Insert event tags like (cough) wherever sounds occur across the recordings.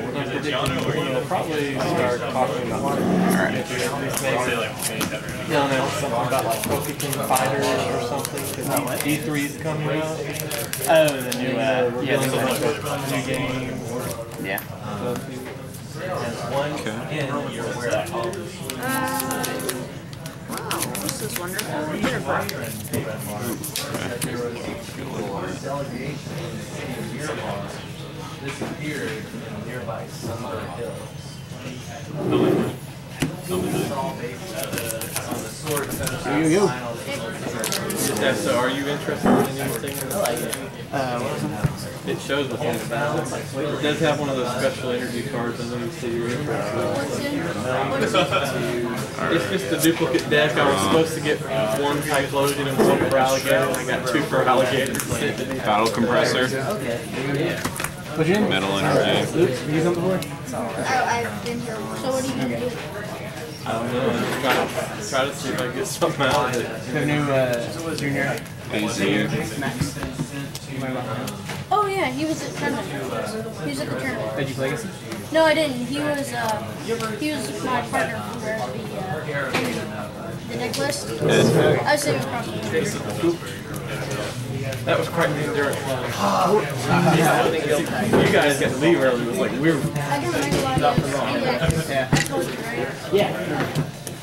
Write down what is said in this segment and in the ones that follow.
We'll probably no, something about like Pokemon Fighters or something, E three is coming out. Oh, the new, uh, yeah, new game. yeah. Okay. this. Is wonderful. Delegation disappeared in nearby Sunburn Hills. It's all based on the, on the sword set You, you. So are you interested in anything? Uh, what it? It shows what's in the back. It does have one of those special interview cards, and then you see your interested. What's in? What is it? It's just a duplicate deck. I was supposed to get one Typhlosion and one Feraligatr. I got two Feraligatr. sent to me. Battle compressor, What's your name? metal energy. Luke, you used them before? Oh, I've been here once. So what are you gonna do? I don't know. I'm trying to, try to see if I can get something out of it. The new, uh, junior. AZ. Max. You might want Oh yeah, he was at tournament. He was at the tournament. Did you play against him? No, I didn't. He was uh, he was my partner for the uh, the necklace. I was saving probably. That was quite the endurance one. Yeah, you guys got to leave early. It was like we were. I don't remember why. Yeah. I told you, right? Yeah.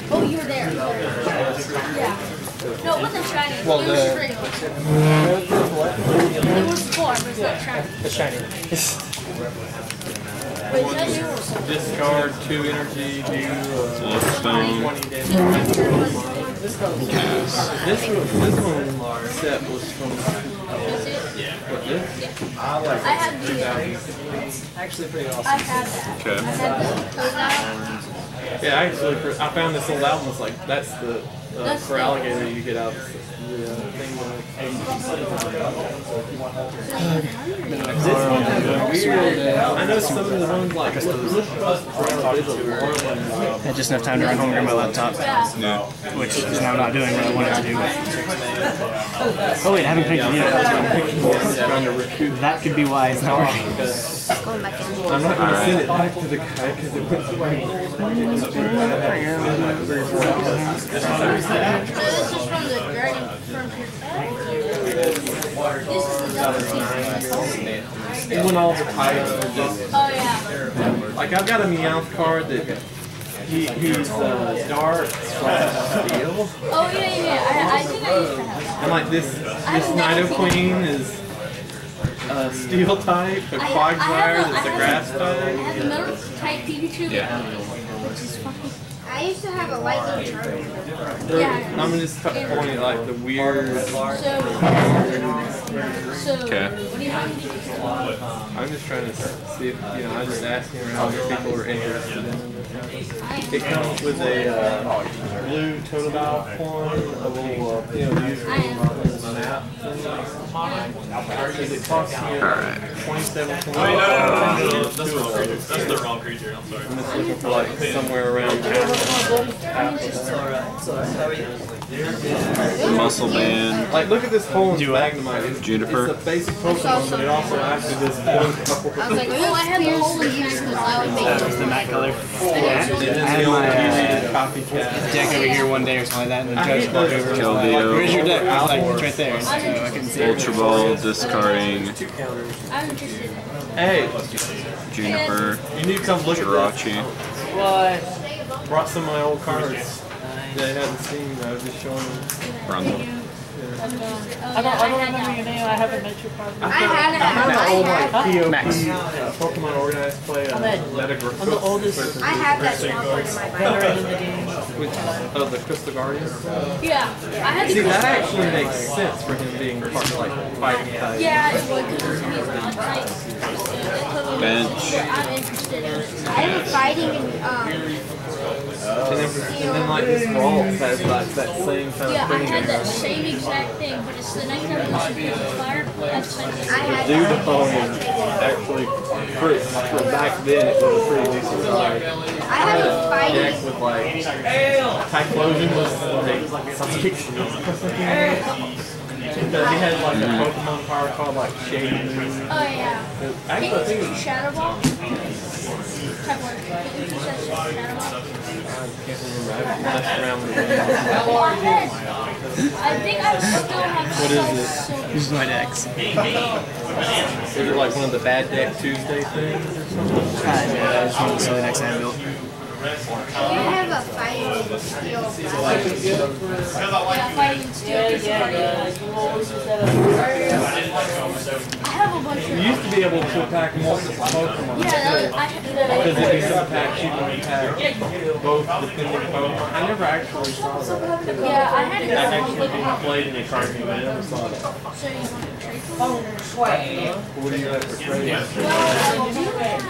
Oh, you were there. Yeah. No, it wasn't shiny. Well, it was the- straight. It was four, but it's not shiny. The shiny. Wait, is that new or something? Discard two energy, do uh, 20 damage. Cast. This one, this one set was from it? what this? I had the. Uh, Actually pretty awesome. I had that. Okay. I had the. Yeah, actually, I found this little album. It's like that's the uh, That's for the- alligator you get out the uh, thing. I know some of the ones like Had just enough time to run home to my laptop, Yeah. which is now not doing what I wanted to do. Oh wait, I haven't picked it yet. trying to recoup. That could be why it's not working. Going back in. I'm not going to send it back to the guy because it went to my. So this is from the Dragon Frontier. This is the. When all the pipes are just Oh yeah. like I've got a Meowth card that he he's uh, dark slash steel, Oh yeah, yeah. yeah. I, I think I used to have that. and like this this Nidoqueen is a steel type, a Quagsire have a, that's I a have grass a, I type. have a metal type Pikachu. Yeah. Which is fucking. I used to have a lightning charger. Yeah. I'm just t- pointing at like the weird. So. So. Okay. What do you mean? I'm just trying to see if you know. I'm just asking around if people are interested in it. It comes with a uh, blue Totodile coin, a little uh, you know, user Alright. 27 Wait, no, no, no, no, no, that's the wrong creature. That's the wrong creature. I'm sorry. I'm just looking for like somewhere around Muscle band, Like, look at this hole in Magnemite. Juniper. It's a basic Pokemon, but it also acts as this one. I was like, oh, I have the whole entire because I would make It's the matte color. And I then had my uh, copycat. deck over here one day or something like that, and the I judge hate walked over and was like, "Where's your deck?" I was like, "It's right there." So I couldn't see it. Ultra Ball, discarding, I'm interested in it. Hey, Juniper, you need to come look at Jirachi. What? Brought some of my old cards. They hadn't seen. I was just showing them. Rundle. I don't, I don't, I don't remember your name. I haven't met your partner. I had it. found that old like POP Max. uh, Pokemon organized play uh, I'm the, I'm the oldest I have that small in my Bible. veteran in the game. Which, of the Crystal Guardian. Yeah. I had See, that crystal. actually makes sense for him being part of like fighting type. Yeah, it would because he's not type. Bench. I'm interested in it. I have a fighting and um, And then, and then like this vault has like that same kind Yeah, of I thing. had that same exact thing, but it's the next evolution of fire. That's the same thing. I had Dude phone actually for, for back then it was a pretty decent size. I have a Deck fighting. with like Typhlosion was like something. Because (laughs) he had like a Pokemon power called like Shady Moon. Oh yeah. Actually, I think it was, Shadow Ball? Type one. Can you use that Shadow Ball? I can't remember. I messed around with it. Well, I had. I think I still have What is it? silver. This is my decks. Is it like one of the Bad Deck Tuesday things or something? Uh, yeah, it's one of the silly decks I have built. I have a fighting steel. Yeah, fighting steel. is Yeah, yeah, good. you always use that. I have a bunch You of. used to be able to attack multiple Pokemon. Yeah, that was, I had Because if you attack, you can attack both defending Pokemon. I never actually saw that. Yeah, I had I it. actually played in the card game. I never saw that. So you want to trade for me? What do you have for trading? Well, do you have?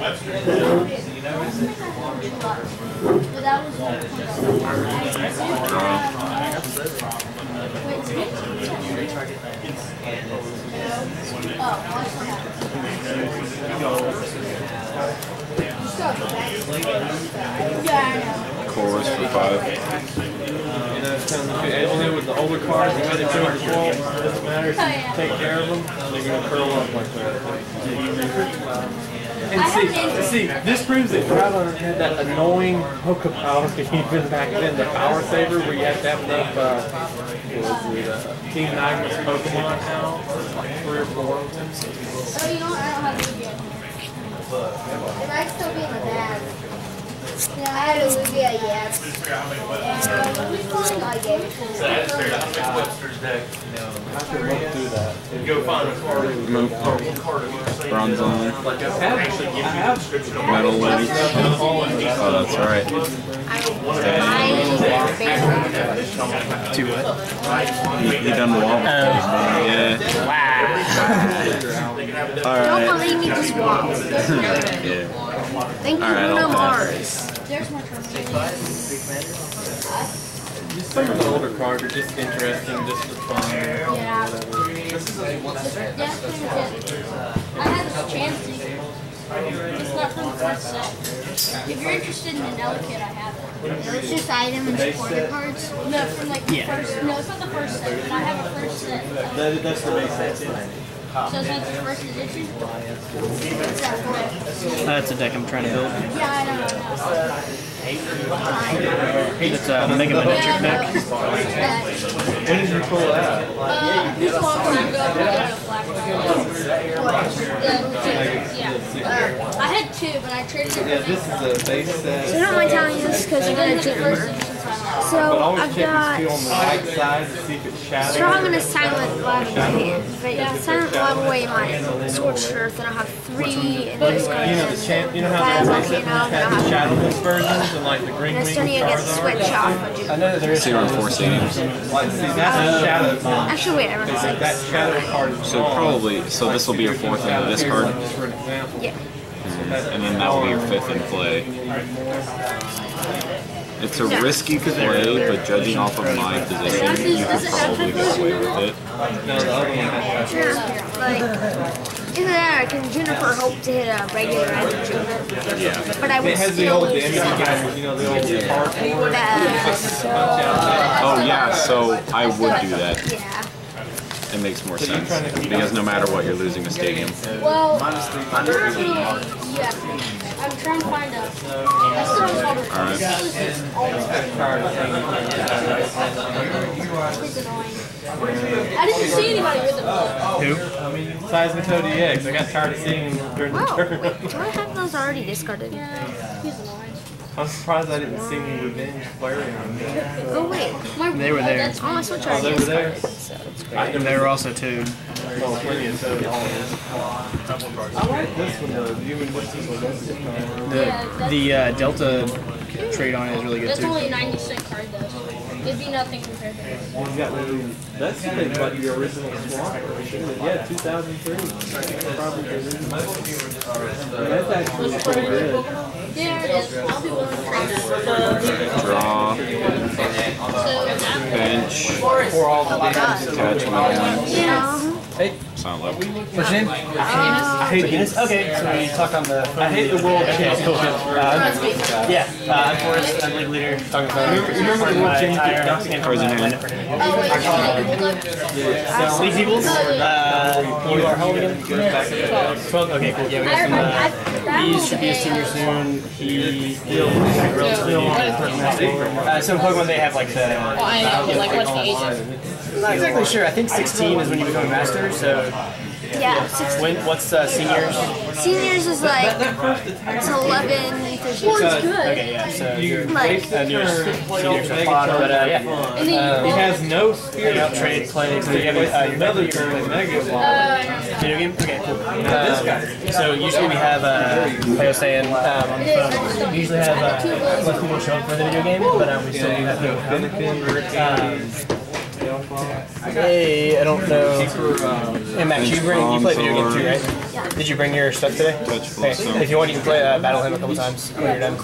I think I have two lots. But that was one point. Wait, did watch what happens. Yeah, I know. Cores for five. You know, it's kind of good. As you know, with the older cards, the way they put on the wall, doesn't matter. If Oh, you take care of them, they're going to curl up like that. And see, see, this proves that Crowdrunner had that annoying Pokepower (laughs) even back then, the Power Saver, where you have to have enough, uh, what was it, uh, Team Magma Pokemon now, like three or four of them. Oh, you know what? I don't have Lugia. It might still be in the bag. Yeah, I had a Lugia, yes. And which one I gave it to him. I should look through that. Go find a card. Move. Bronzong. I have Metal Link. Oh, that's right. I Two what? He, he done wall. Yeah. Wow. don't believe me, just walk. (laughs) Yeah. Thank you, All right, Bruno Mars. There's my. Just some of the older cards are just interesting, just for fun. Yeah. whatever. That's pretty much it. I had this Chansey. It's not from the first set. If you're interested in an Elekid, I have it. It's just item and supporter cards. No, from like the Yeah. first. No, it's not the first set, but I have a first set. That, that's the base set. So that's the first edition. What's that for? That's a deck I'm trying to build. Yeah, I know. I know. It's a Mega Miniature Yeah, deck. What's that? When did you pull that? Uh, this long time ago, we got a black one. Yeah, yeah. I had two, but I traded it. Yeah, this is a base set. I don't mind telling you this because I'm Then gonna the do first it. edition final. But So I've check got this on the right side to see if it's shadowed. strong and a silent lava in my hand. But yeah, silent lava away my scorched earth, and I'll have three in this You know card. the champ, you know how the base set Volcano, has the shadowless versions and like the green And wing Estonia gets Charizard? switch off. I know that there is Zero four stadiums. like see that's a oh. shadow. Actually, wait, I run Like six. that shadow card So probably, so this will be your fourth into this card, like just for an example. Yeah. and then that will be your fifth in play. It's a risky play, but judging off of my position, you could probably get away with it. No, the other one has Sure. Like, either that or can Juniper hope to hit a regular random Juniper? Yeah. But I It would has the still old lose. Dempsey guys, you know, the old hardcore Uh, so, out Oh yeah, so I would do that. yeah. It makes more sense because no matter what, you're losing a stadium. Well, currently, yeah. I'm trying to find a. I still don't know. All right. It's always that card is hanging it's annoying. I didn't see anybody with it. though. Who? Seismitoad EX. I got tired of seeing him during the Wow, tournament. wait, do I have those already discarded? Yeah, he's annoying. I'm surprised I didn't see any revenge flaring on me. Oh wait, My, They were there. That's all my Switch Oh, they were there? So it's great. And they were also two. Oh, plenty of toad. I like this one though. You and this is a lesson card. The the uh, Delta trade on it is really good That's too. only 90 cent card though. It'd be nothing compared to this. You got one of these- That's like about your original swap. Yeah, 2003. Probably the original. That's actually pretty good. Yeah, it is. I'll be willing to try that. Draw. Bench. Attachment. Yeah. Sound level. What's your name? I hate Venus? Okay, so we talk on the. I hate the world Okay, cool. Uh, yeah, uh, I'm Forrest, I'm league leader. Talking about You remember the world championship entire game? Cards in oh, wait, can I League Peoples. Uh, you are how old again? 12? Okay, cool. Yeah, we got some. Uh, he should be a senior soon. He still relatively young. Uh, so in Pokemon they have like the. Well, I know, like, what's the age? I'm not exactly sure. I think 16 is when you become a master. So Yeah, six. when what's uh, seniors? Seniors is like, it's 11, 13. Okay, yeah. So you're Like, uh, near seniors are fun, but uh, yeah. And then He you has no Hang spirit. out, trade, play. So you have uh, your Another your turn, Mega Ball. uh, Video game? Okay, cool. Um, so usually we have, uh, like I was saying, um, we usually have uh, less people show up for the video game, but um, we still do have people come. Um, hey, I don't know. Hey Max, you bring you play video game too, right? Did you bring your stuff today? Touch Okay. If you want, you can play uh, Battle Him a couple times when you're done. Um,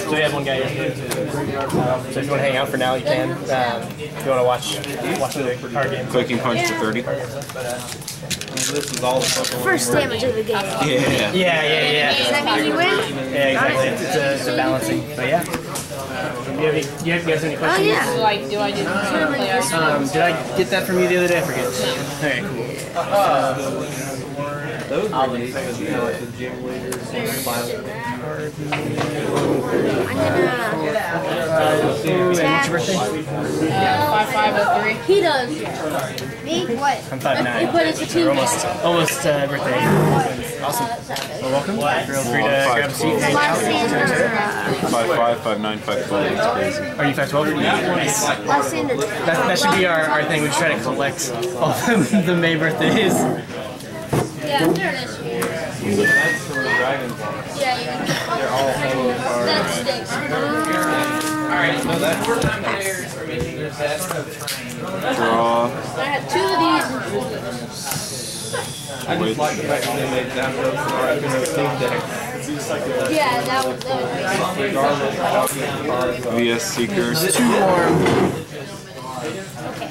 so we have one guy here. Um, so if you want to hang out for now, you can. Um, if you want to watch watch the card game. Clicking punch for 30. This is all the Pokemon. first damage of the game. Yeah. Yeah, yeah, yeah. Does that mean you win? Yeah, exactly. It's, uh, it's, a, it's a balancing. But yeah. You, have any, you, have, you guys have any Oh, questions? yeah. Like, do I do this? Um, did I get that from you the other day? I forget. Okay, cool. Uh, uh, Those are the things, you know, like the gym leaders. I'm gonna What's your birthday? Five five oh three. he does. me what? I'm five nine. But it's a team Almost, almost uh, birthday. Awesome. Well, welcome. Feel free to grab a seat. Hang Last out. Sander. 5'5, 5'9, 5'12. That's crazy. Are you five twelve? Nice. Last Sander. That, that should be our, our thing. We should try to collect all the, (laughs) the May birthdays. Yeah, there it is. That's from Dragon Ball. Yeah, you. They're all holo cards. That stinks. No, that's Draw. I have two of these. I just like the fact that they made Zapdos and Articuno team decks. Yeah, that was, that was Regardless of how many cards are VS Seeker. Too warm.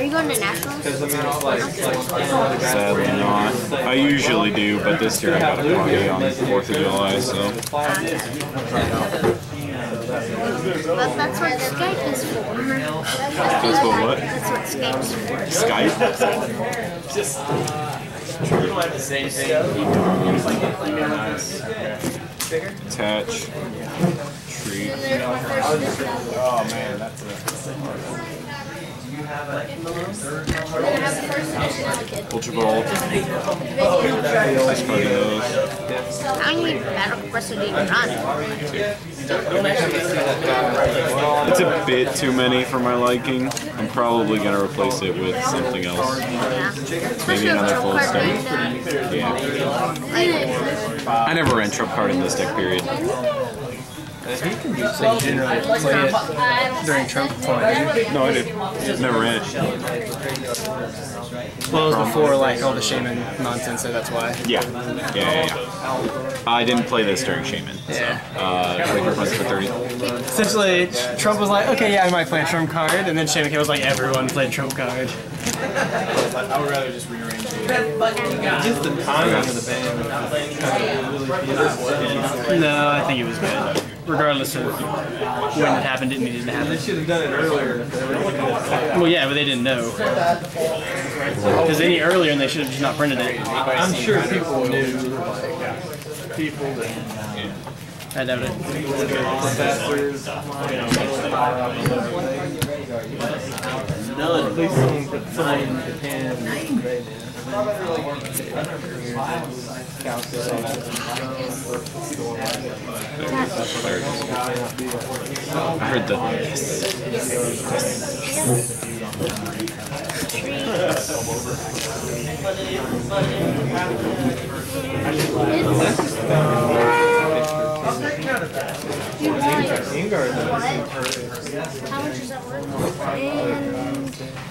Are you going to nationals? Because I mean, it's like, Sadly not. I usually do, but this year I got a party on the 4th of July, so. But that's what Skype is for. That's what what? That's what Skype's for. Skype? Uh, Attach. Treat. And there's my first discount. Oh man, that's a. And then I have the first discount kid. Ultra Ball. Discarding those. How many battle compressor do you run? It's a bit too many for my liking. I'm probably gonna replace it with something else. Yeah. Maybe another full card stack. Yeah. I never ran Trump card in this deck period. So you generally play it during Trump time. No, I did. Never ran it. Well, it was before like all the Shaymin nonsense, so that's why. Yeah. Yeah, yeah, yeah. I didn't play this during Shaymin. Yeah. Uh, Quick request for 30. Essentially, Trump was like, okay, yeah, I might play a Trump card, and then Shaymin was like, everyone played Trump card. I would rather just rearrange it. Just the timing of the band. No, I think it was good. Regardless of when it happened, it needed to They should have done it earlier. if they were gonna do that. Well, yeah, but they didn't know. Because any earlier, and they should have just not printed it. I'm sure people knew, people that I doubt it. professors, you know, At least someone, someone in Japan, they did. I heard the yes. How much is that worth? And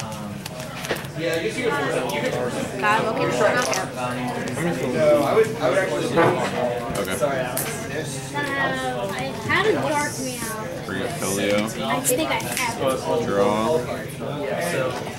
God, okay, we're knockout. Okay. uh, I had a dark meow. Bring up Pelio. I think I have. Draw.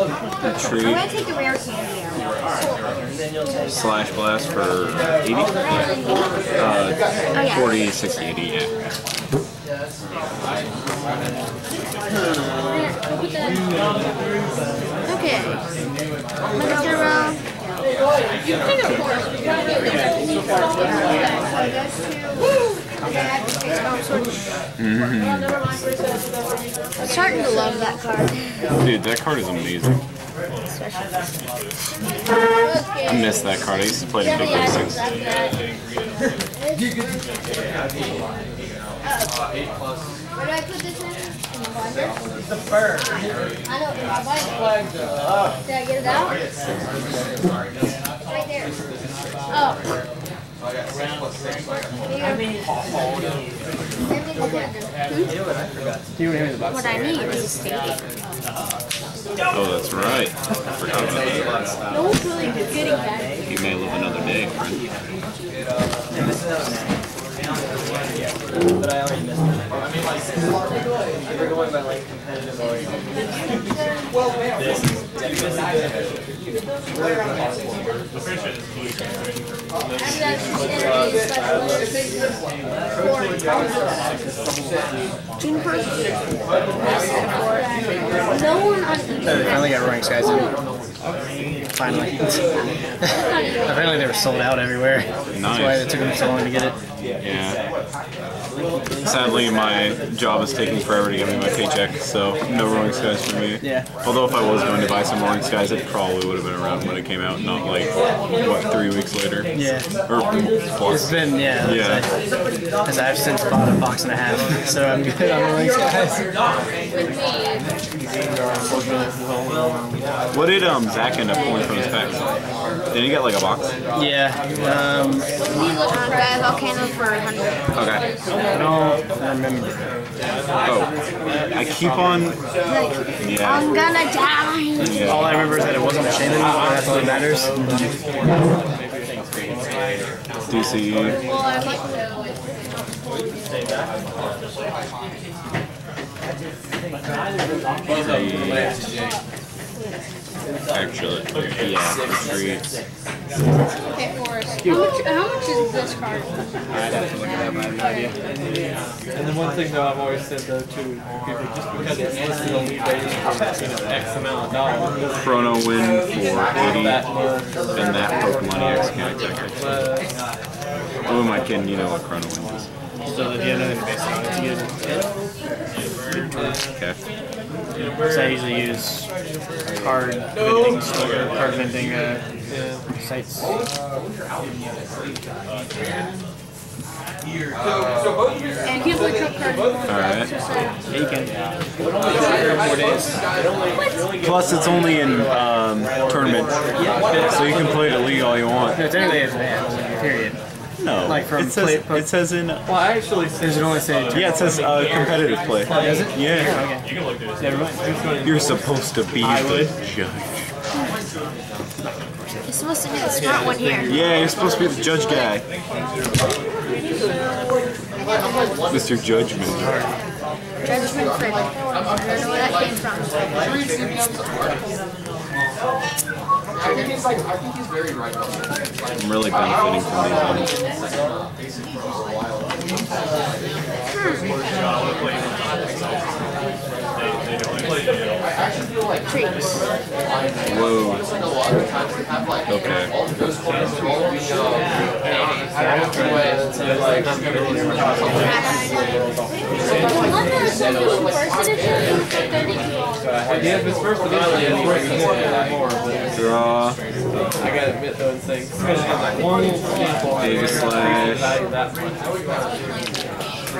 Tree. Gonna take the rare candy out. Slash blast for 80? Uh, 40, 60, 80, yeah. Okay. I'm gonna roll. Mm-hmm. I'm starting to love that card. Dude, that card is amazing. I miss that card. I used to play the big basics. Where do I put this in? In the blender? The fur. I know, I'll buy it. Did I get it out? Right there. Oh. Here you go. Send me the blender. What I need is a stinky. Oh, that's right. I forgot about that. No one's really getting that. You may live another day, friend. But I already missed it. I mean, like, if we're going by like No one on finally got Skies in. Finally. (laughs) Apparently they were sold out everywhere. That's why it took them so long to get it. Yeah. Sadly, my job is taking forever to get me my paycheck, so no Roaring Skies for me. Yeah. Although if I was going to buy some Roaring Skies, it probably would have been around when it came out, not like, what, three weeks later? Yeah. Or It's plus. been, yeah. Yeah. Because I've since bought a box and a half, so I'm good on Roaring Skies. What did um Zach end up pulling from his pack? Did he get like a box? Yeah. Um, Uh, volcano for 100. Okay. I don't remember. Oh. I keep on. Yeah. I'm gonna die. All I remember is that it wasn't a Shaymin, and that's what matters. DCE. Well, I like Actually, yeah, retreats. Okay, Forrest. How much, how much is this card? And then one thing though I've always said though too, people, just because it's listed on eBay for you know, X amount of dollars, Chrono Wind for 80, and that Pokemon EX can't attack. Who am I kidding? You know what Chrono Wind is. So if you have nothing to base it on, it's good. Okay. So I usually use card vending store, card vending uh, sites. And you play trump card. Alright. Yeah, you can. Plus, it's only in um, tournament, so you can play the league all you want. No, technically it's advanced, period. No, Like from it says play- it says in. Well, I actually said Does it only say Yeah, it says uh, competitive play. Does it? Yeah, Okay. Never mind. you're supposed to be the judge. You're supposed to be the smart one here. Yeah, you're supposed to be the judge guy, Mr. Judgment. Judgment Freddy. I don't know where that came from. I think he's like, I think he's very right on this. Like, I'm really benefiting from these ones. Hmm. They, they don't play like 32 dollars. Yeah, if it's. Draw. I gotta admit it's like one slash. value that much. Ridiculous.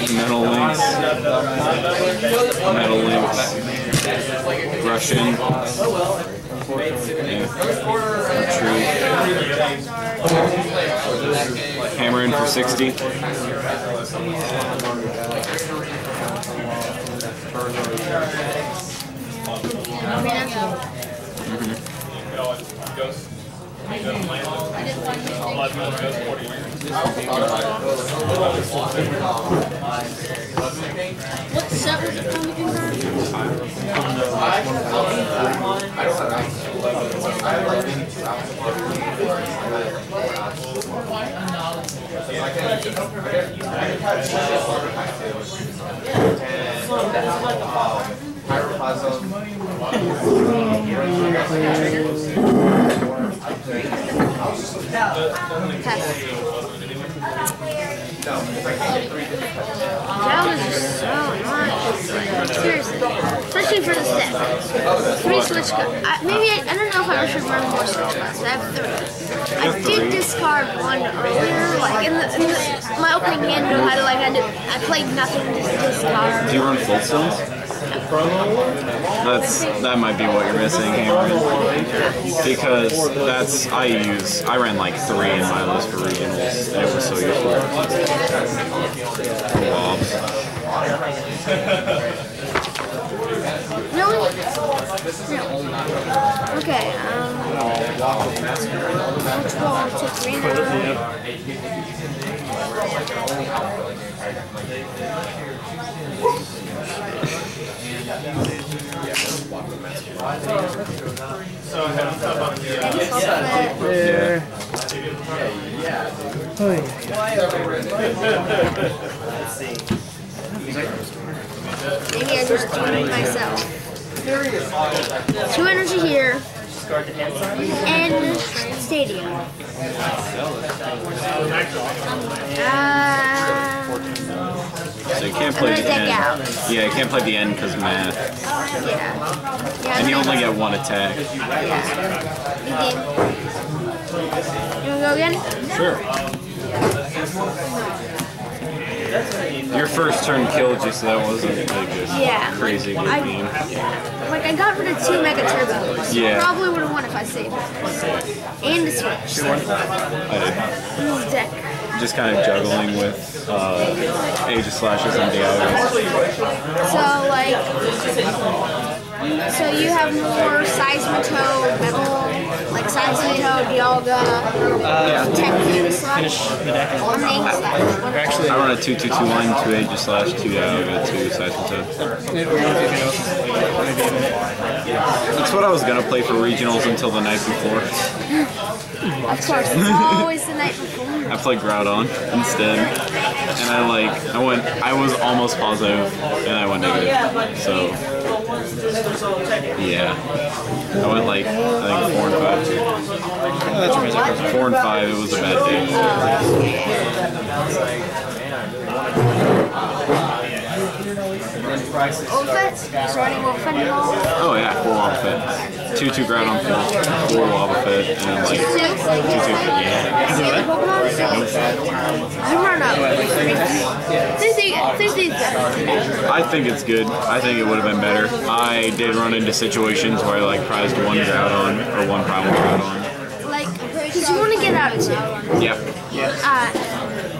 Metal links. Metal links. Russian. Yeah. Retreat. Hammer in for 60. I mean, What set was it from again, Brian? That was so nice. Seriously. Especially for the set. Three switch cards. Maybe I, I don't know if I should run more switch cards. I have three. I did discard one earlier, like in the, in the my opening hand I like I did I played nothing to discard. Do you run full stones? That's that might be what you're missing, Hammer. Because that's I use I ran like three in my list for regionals, and it was so useful. Bobs. Really? No. Okay, um which ball to three now? Yeah. Maybe I just tweeted myself. Two energy here. And stadium. Um, So you can't play the end. Yeah, you can't play the end because math, yeah. Yeah, and you only get one attack. Yeah. You wanna go again? Sure. Your first turn killed you, so that wasn't like a Yeah. crazy good I- game. Like I got rid of two Mega Turbos. Yeah. Probably would have won if I saved it. And the Switch. I did. This is deck. Just kind of juggling with uh, Aegislashes and Diablo. So like, so you have more Seismitoad, Metal, like Seismitoad, Dialga, Tech King slash. The deck. Or main Actually, I run a 2 2 2 1, 2 Aegislash, 2 Dialga, 2 Seismitoad. That's what I was gonna play for regionals until the night before. Of course, it's always the night before. I played Groudon instead, and I like I went I was almost positive, and I went negative. So yeah, I went like I think four and five. Four and five. It was a bad day. Oh yeah, four Lava Fit. Two two Groudon full, four Lava Fit, and then like Two. two two. Yeah. See? I up. Thursday, Thursday's. I think it's good. I think it would have been better. I did run into situations where I like prized one Groudon or one Primal Groudon. Like, because you want to get out of two. Yep. Uh,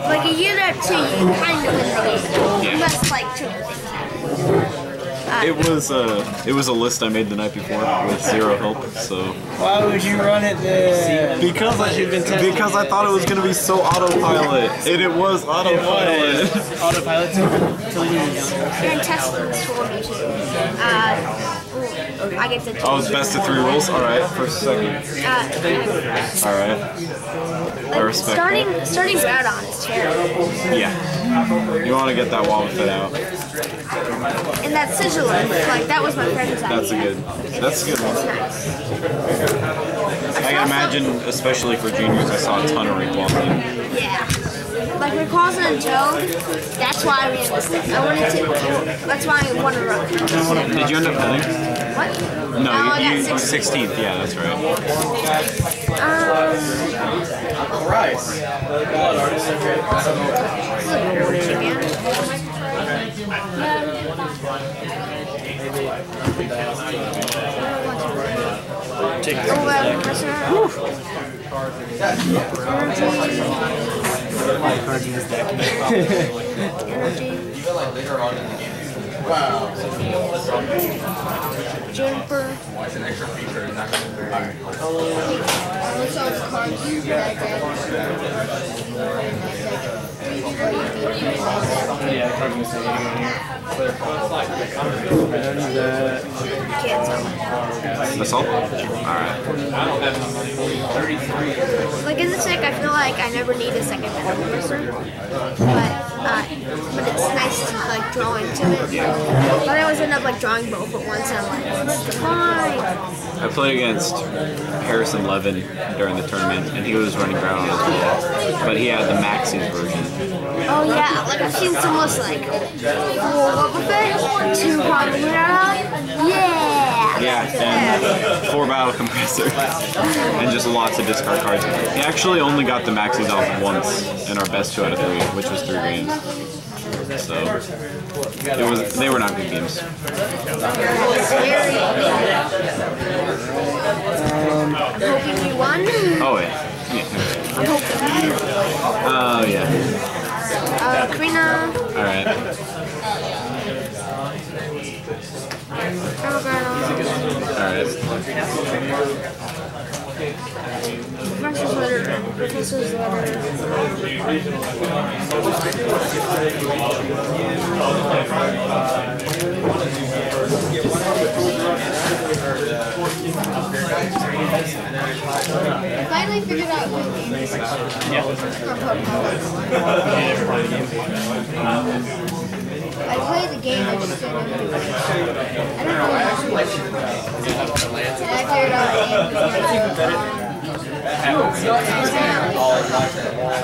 like a unit up two, you kind of win the game. Yeah. Unless like triple It was uh, it was a list I made the night before with zero help. So Why would you run it there? because I because I thought it was gonna be so autopilot, and it was autopilot. Autopilot to, to lose. your intestines told me to. Uh, ooh, I get to Oh, it's best of three rules. All right, first, second. Uh, All right. I like, respect starting that. starting Groudon is terrible. Yeah. You want to get that Wobbuffet out. And that Sigilyph, like that was my friend's idea. That's a good. That's a good one. Nice. I can imagine, especially for juniors, I saw a ton of Rayquaza. Yeah. Like Rayquaza and Toad, that's why I realistic. I wanted to, that's why I want to run. Did you end up winning? What? No, oh, I you, you got 16. 16th. Yeah, that's right. Um, Take it. Oh, well, that's Cards in this deck. Energy. Even like later on in the game. Juniper. It's an extra feature. It's not going to be very Yeah, cards in this deck. Can't tell. That's all. All right. Like in this deck, I feel like I never need a second battle person, but uh, but it's nice to like draw into it. But I always end up like drawing both at once, and I'm like, fine. I played against Harrison Levin during the tournament, and he was running well. But he had the Maxie's version. Oh yeah, like I've seen some was like, what was? Two probably Yeah. Yeah, and four battle compressor, and just lots of discard cards. He actually only got the Maxie's off once in our best two out of three, which was three games. So it was they were not good games. I'm hoping you won. Oh yeah, yeah. I'm hoping you. Oh yeah. Uh, Karina. All right. Evergrande. All right. Professor's letter. Professor's letter. Finally figured out who the game. I played the game, I just didn't know. I don't know what And I figured out the game.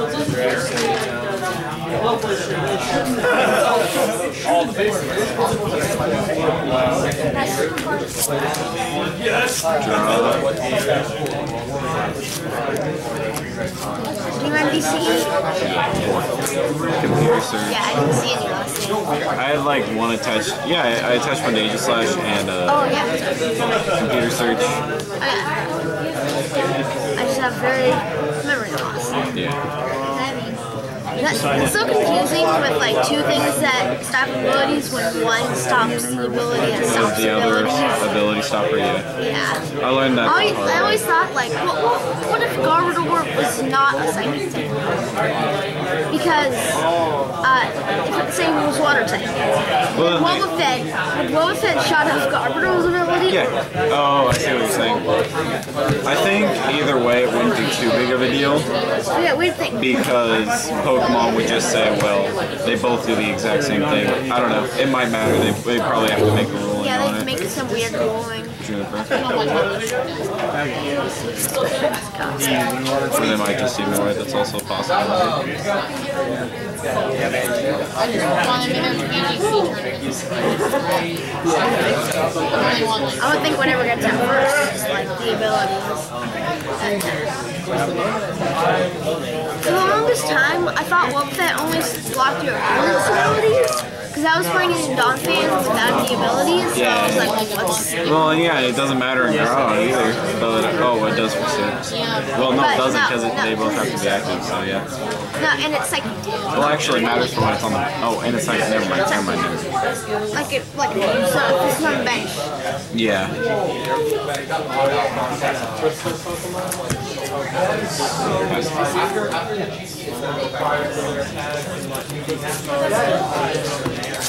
Do you mind BCE? Computer search. Yeah, I didn't see any last name. I had like one attached. Yeah, I, I attached one to Aegislash and uh, Oh, yeah. computer search. I, I just have very memory loss. Yeah. That's it's so confusing with like two things that stop abilities when one stops the ability and stops The other abilities. ability stopper. Yeah. Yeah. I learned that. I always, I always thought like, what, what, what if Gardevoir was not a psychic type? Because uh, it's saying it was water type, Well, Wobbuffet, would Wobbuffet shut off Gardevoir's ability? Yeah. Oh, I see what you're saying. I think either way it wouldn't be too big of a deal yeah, weird thing. because Pokemon would just say, well, they both do the exact same thing. I don't know. It might matter. They, they probably have to make a ruling Yeah, on they it. make some weird ruling. Juniper. Or they might just ignore it. That's also a possibility. I would think whatever gets out first is like the abilities. For the longest time, I thought Wobbuffet only blocked your abilities. Because I was playing in Donphan without the abilities, so I was like, what's... Well, yeah, it doesn't matter in own either. But, oh, it does for six. Well, no, it doesn't because no. they both have to be active, so yeah. No, and it's like... Well, actually, it matters for when it's on the. Oh, and it's not. Never mind. Never mind. Never mind. Like it, like it's not, it's not bench. Yeah.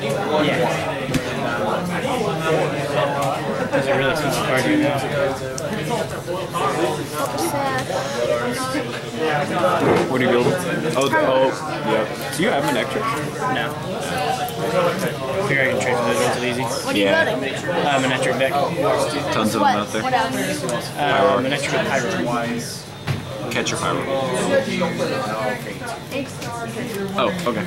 shoes? Those are really expensive cards right now. What are you building? Oh, the, oh, yeah. Do you have an extra? No. I figure I can trade for those ones easy. What are you Yeah. building? Um, an extra deck. Tons of them out there. What else? Um, an extra pyro. Catch your pyro. Oh, okay.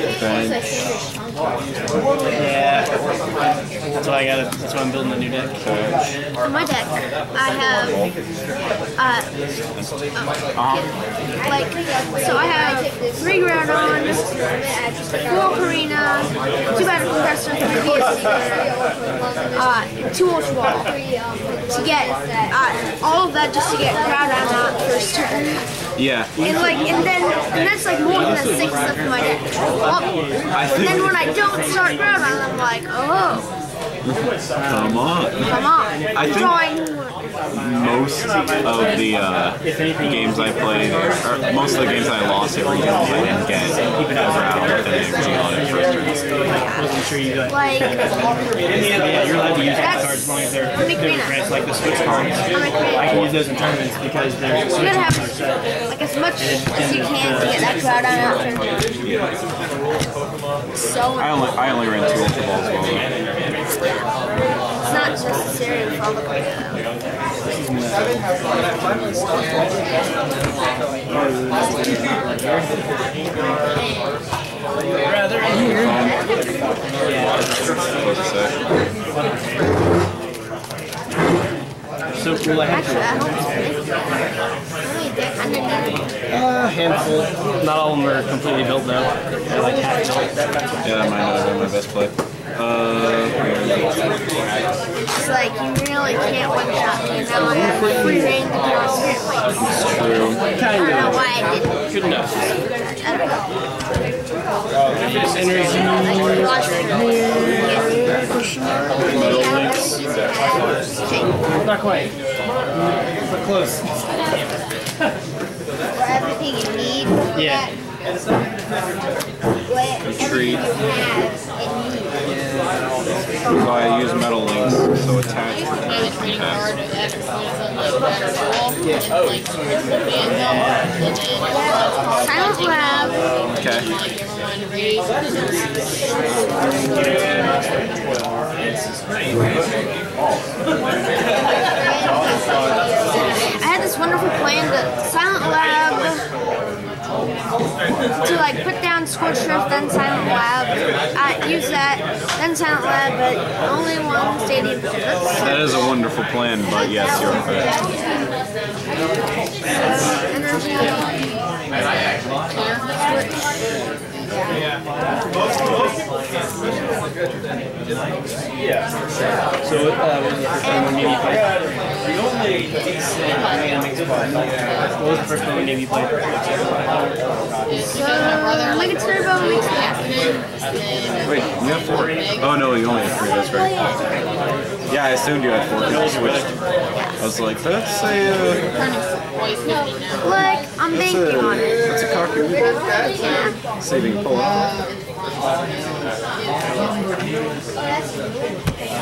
Yeah. That's why I got. That's why I'm building a new deck. On my deck, I have, uh, like, so I have three Groudon, four Korrina, two Battle Compressor, three VS uh, two Ultra Ball. To get, uh, all of that just to get Groudon out first turn. Yeah. And like, and then, and that's like more than a sixth of my deck. And then when I don't start Groudon, I'm like, oh, Come on. come on. I think- Drawing Most of the uh, games I played, or most of the games I lost at regionals, I didn't get a round with an energy on it first turn. Wasn't sure you got. like, Yeah, you're allowed to use That's- that cards as long as they're Let me they're clean up. grants like the switch cards. I'm a I creative. can use those in tournaments because they're You switch cards. like as much as you can to get that crowd out turn. So I only I only ran two ultra balls while it's not necessary for all the players. close a sec. So cool. I have Actually, I hope it's big. How many deck underneath? a handful. Not all of them are completely built though. They're like half built. Yeah, that might not have been my best play. Uh, It's like you really can't one shot me. Now I have free reign to draw spirit wings. true. I don't know why I didn't. Good enough. I don't know. Energy. I lost it. Not quite. But close. For everything you need. Yeah. What Retreat. everything you have and need. So I use metal links, so attach. have a trading card at a point of like better wall. And like oh. and then Silent Lab. Okay. like everyone agrees. I had this wonderful plan to Silent Lab to like put down Scorched Earth, then Silent Lab. I use that, then Silent Lab, but only one stadium. That's a wonderful plan, but yes, you're correct. So uh, what was the first one when you played? What was the first one when you played? So, like a turbo Wait, you have four? Oh no, you only have three. That's right. Yeah, I assumed you had four because you switched. I was like, that's a uh, Like, I'm banking on it. That's a cocky move. Yeah. Saving pull. I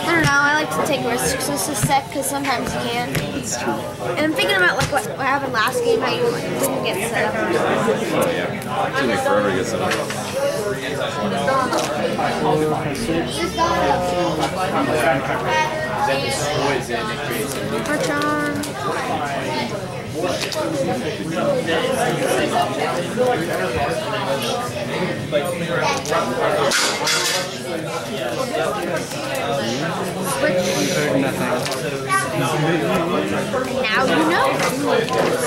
don't know. I like to take risks with this set because sometimes you can. It's true. And I'm thinking about like what, what happened last game, how you like, didn't get set up. Oh yeah. It took me forever to get set up. That destroys it and it creates a new. Charm. Now you know.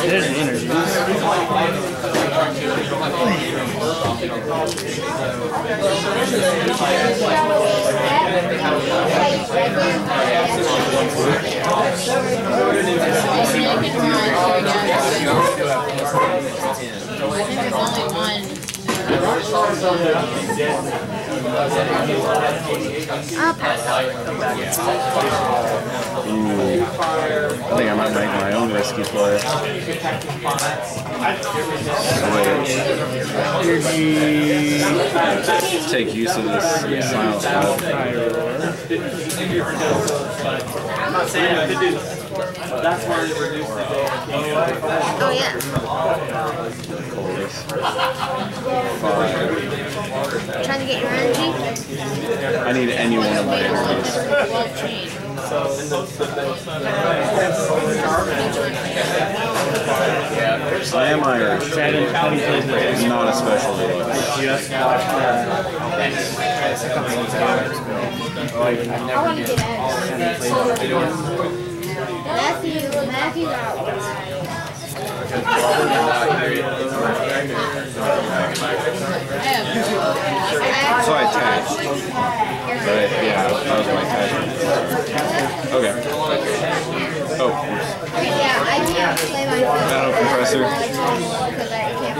There's an energy. I think there's only one. I'll pass. I think I might make my own risky play. Wait. Take use of this silent spell. Oh yeah. Five. Trying to get your energy. I need any one of my energies. I am Irish. It's not a special deluxe. Just watched a couple months ago. I want to get. Matthew, Matthew's out. So I attached. But yeah, that was my attachment. Okay. Oh. Yeah, I can't play my phone Battle compressor. because I can't.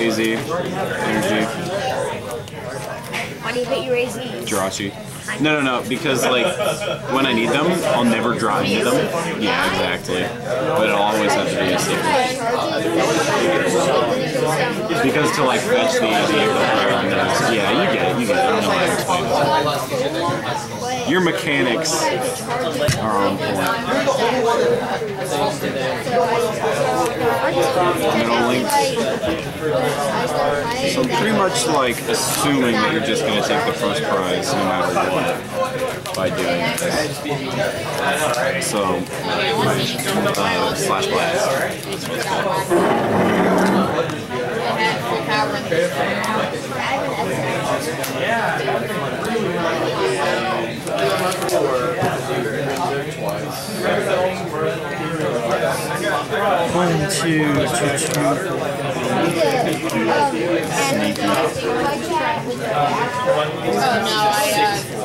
Easy. Energy. Why do you bet you raise? Jirachi. No, no, no, because like when I need them, I'll never draw into them. Yeah, exactly. But it'll always have to be a secret. Because to like fetch the the and those, yeah, you get it, you get it. I don't know how to explain it. Your mechanics are on point. Middle. So pretty much like assuming that you're just gonna take the first prize no matter what by doing this. So uh, slash blast. Called. One, two, two, two. Oh no, I uh,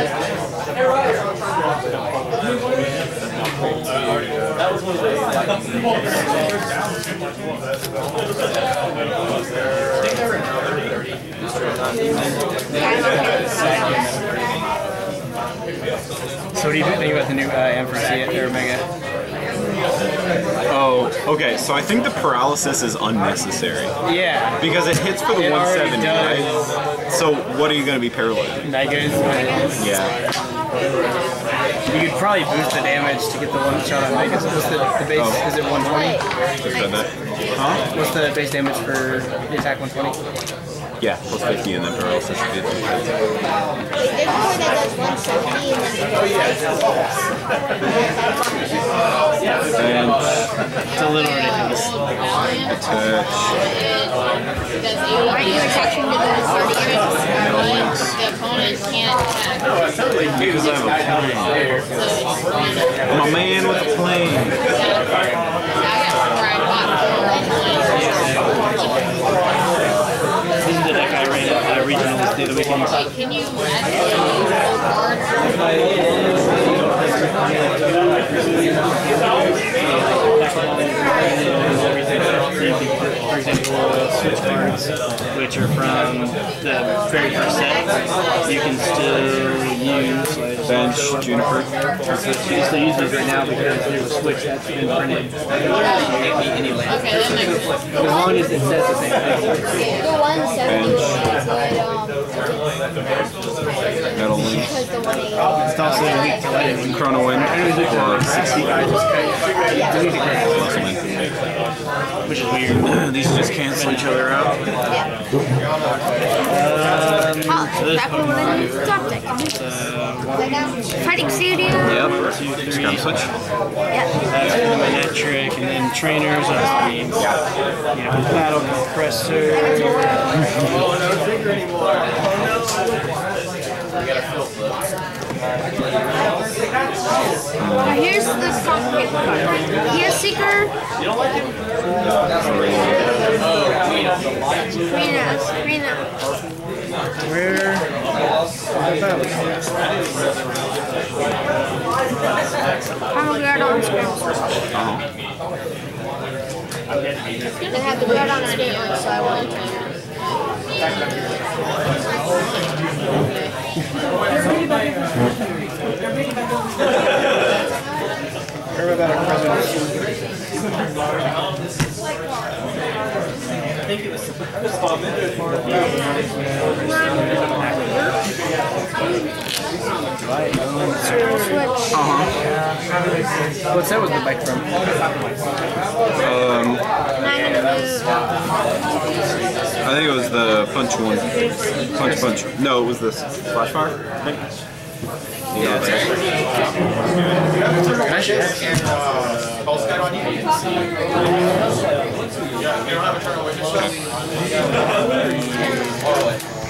So what do you think about the new uh, Amphasia or Omega? Oh, okay. So I think the paralysis is unnecessary Yeah. because it hits for the It 170, does. right? So what are you gonna be paralyzed? Megas. Yeah. You could probably boost the damage to get the one shot on Megas. What's the, the base? Oh. Is it 120? Just read that. Huh? What's the base damage for the attack 120? Yeah, plus 50 and then paralysis 50. Wait, there's one that does 170 and then Bench, It's a little ridiculous. touch, Aren't you attaching to the 30 metal links. The opponent can't attack. Because I have a plane. I'm a man with a plane. I got fried hot. This is the deck I ran at uh, regionals the other weekend. Wait, can you? For example, switch cards, which are from the very first set, you can still use. Like, Bench, Juniper. You can still use these right now because there's a switch that's been printed. Okay, that makes sense. as long as it says the same thing. The 170 would Metal links. because the 180. It's also weak to lightning. Chrono Wind. Or 60 guys just plus wind. which is weird. These just cancel each other out. Uh, oh, that one would have top deck. Fighting Stadium. Yep. Just gotta switch. Yeah. Uh, my net trick, and then trainers. I mean, you know, battle compressor. Here's the cockpit card. Seeker. Rena. Rena. Where? I'm a guard on. Uh-huh. They have the guard on scramble, so I want to. Heard about a present. Switch. Uh-huh. What's that was the bike from? Um, And I'm. I think it was the punch one. Punch punch. No, it was this flash fire. I think. Yeah, it's actually.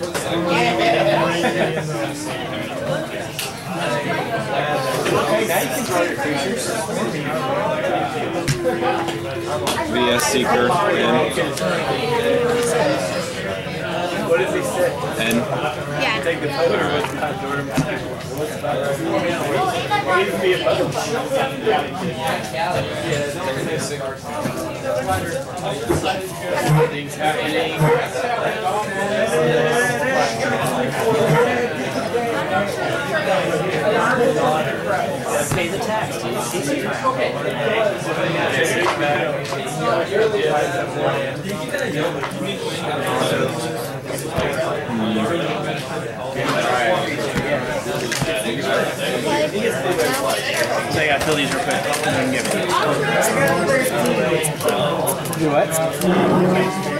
That's our name. It could be anything. VS Seeker. N. N. Yeah. So I gotta fill these real quick. And then give it. Do what?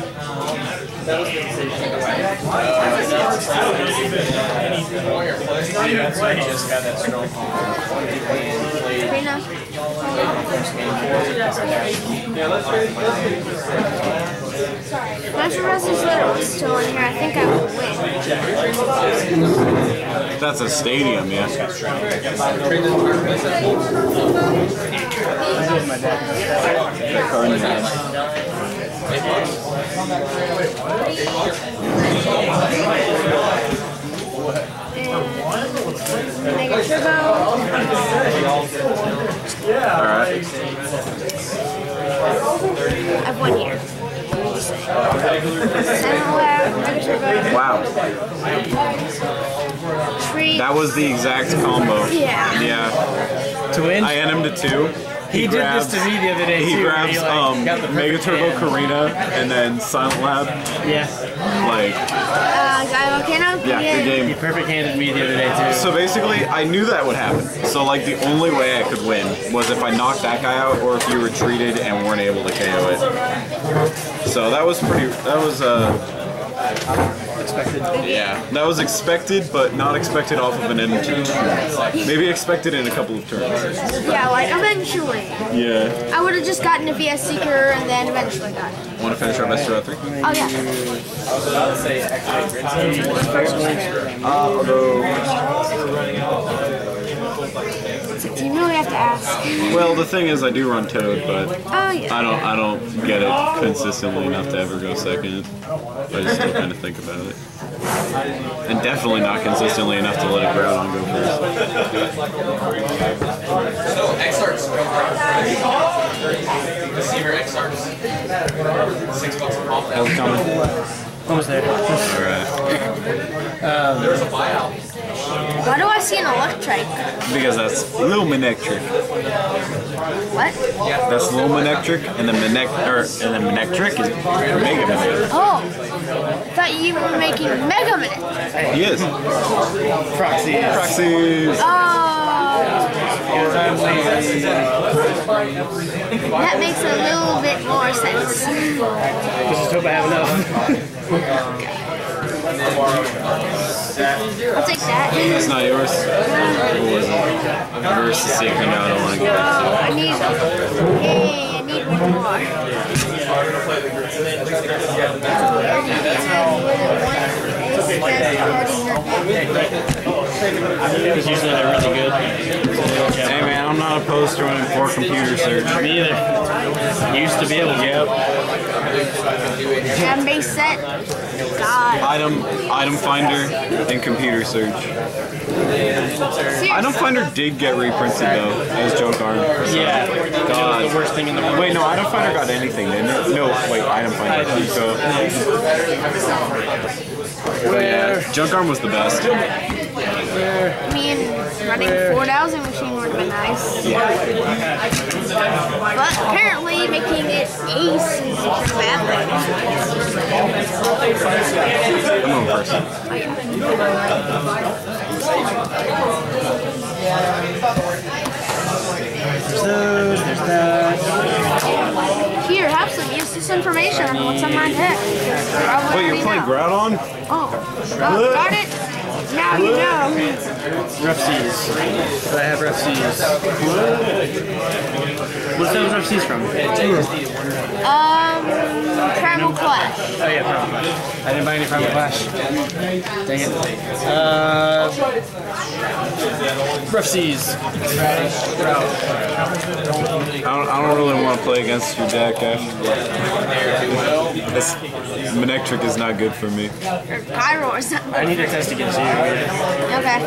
Rena. Metro Wrestling Slayer was still in here. I think I would win. That's a stadium, yeah. And Mega Turbo. Alright. I've won here. Silent Lab, Mega Turbo, Wow. That was the exact combo. Yeah. Yeah. To win? I end him to two. He did this to me the other day He too. grabs he, like, um, got the Mega Turbo hand. Korrina and then Silent Lab. Yeah. Like, Uh, Gaia Volcano. yeah, good He game. perfect handed me the other day too. So basically, I knew that would happen. So like, the only way I could win was if I knocked that guy out, or if you retreated and weren't able to KO it. So that was pretty. That was uh, expected. yeah, that was expected, but not expected off of an energy. Maybe expected in a couple of turns. Yeah, like eventually. Yeah. I would have just gotten a VS Seeker and then eventually got it. Want to finish our best two out three? Oh yeah. Do you really have to ask? Well, the thing is, I do run Toad, but Oh yeah. I don't I don't get it consistently enough to ever go second. But I just still kind of think about it. And definitely not consistently enough to let a ground on go first. So, X-Arts. Receiver X-Arts. Six bucks a pop. How's it coming? Almost there. Alright. There's a buyout. Why do I see an electric? Because that's Luminectric. What? That's Luminectric, and the Minec or and the Manectric is Mega Manectric. Oh, I thought you were making Mega Minute. He is. Proxy. Proxies. Oh, that makes a little bit more sense. Just hope I have enough. (laughs) I'll take that. It's not yours. What was it? VS Seeker. No, I don't want to give it. Oh, I need. Hey, I need one more. Weird, you didn't have more than one ace that's already in your deck. Because usually they're really good. Hey man, I'm not opposed to running four computer search. Me either. Used to be able to. Yep. Gem base set. God. Item item finder and computer search. Seriously. Item finder did get reprinted though as junk arm. Yeah. God. The worst thing in the world. Wait, no, item finder got anything, didn't it? No, wait, item finder. Items. So, but yeah, junk arm was the best. I mean, running 4,000 machine would have been nice. But apparently, making it ace is a bad thing. Going first. There's those, there's that. Here, have some useless information on what's on my deck. Wait, you're playing. Groudon? Oh, oh, got it. Now you know. Rough seas. Do I have rough seas? What's those rough seas from? Um, Primal Clash. Oh yeah, Primal Clash. I didn't buy any Primal Clash. Dang it. Uh, rough seas. I don't, I don't really want to play against your deck after this. Manectric is not good for me. Or Pyro or something. I need to test against you. Okay.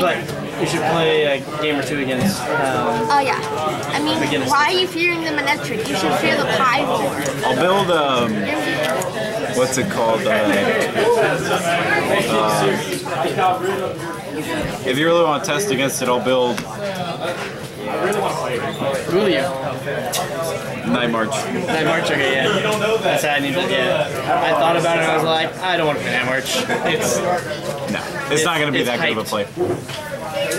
But you should play a game or two against. Um, Oh, yeah. I mean, why are you fearing the Manectric? You should fear the Pyro. I'll build, um, what's it called? Uh, uh, if you really want to test against it, I'll build Julio. Night March. Night March, okay, yeah. That's how I need to, yeah. I thought about it and I was like, I don't want to play Night March. It's. No, it's not going to be It's that good of a play.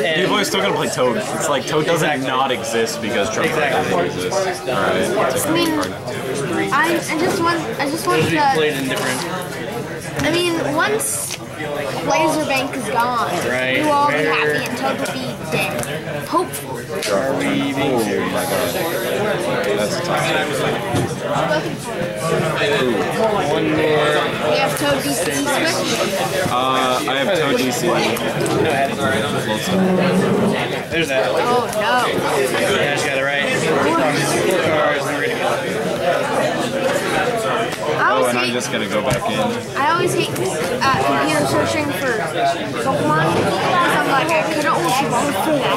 And People are still going to play Toad. It's like Toad doesn't Exactly. not exist because Trump Exactly. doesn't exist. Alright, take I mean. I, I just want, I just want those we to, played in different. I mean, once Laser Bank is gone, Right. you will all be happy and Toad will be dead hopeful. Are we being serious? Oh my god. That's tough. Ooh. One more. Have Toad DC Uh, I have Toad DC. There's that. Oh no. Yeah, got it right. Four cards. And I'm just gonna go back in. I always hate uh, computer searching for Pokemon because I'm like, I could almost vote for that.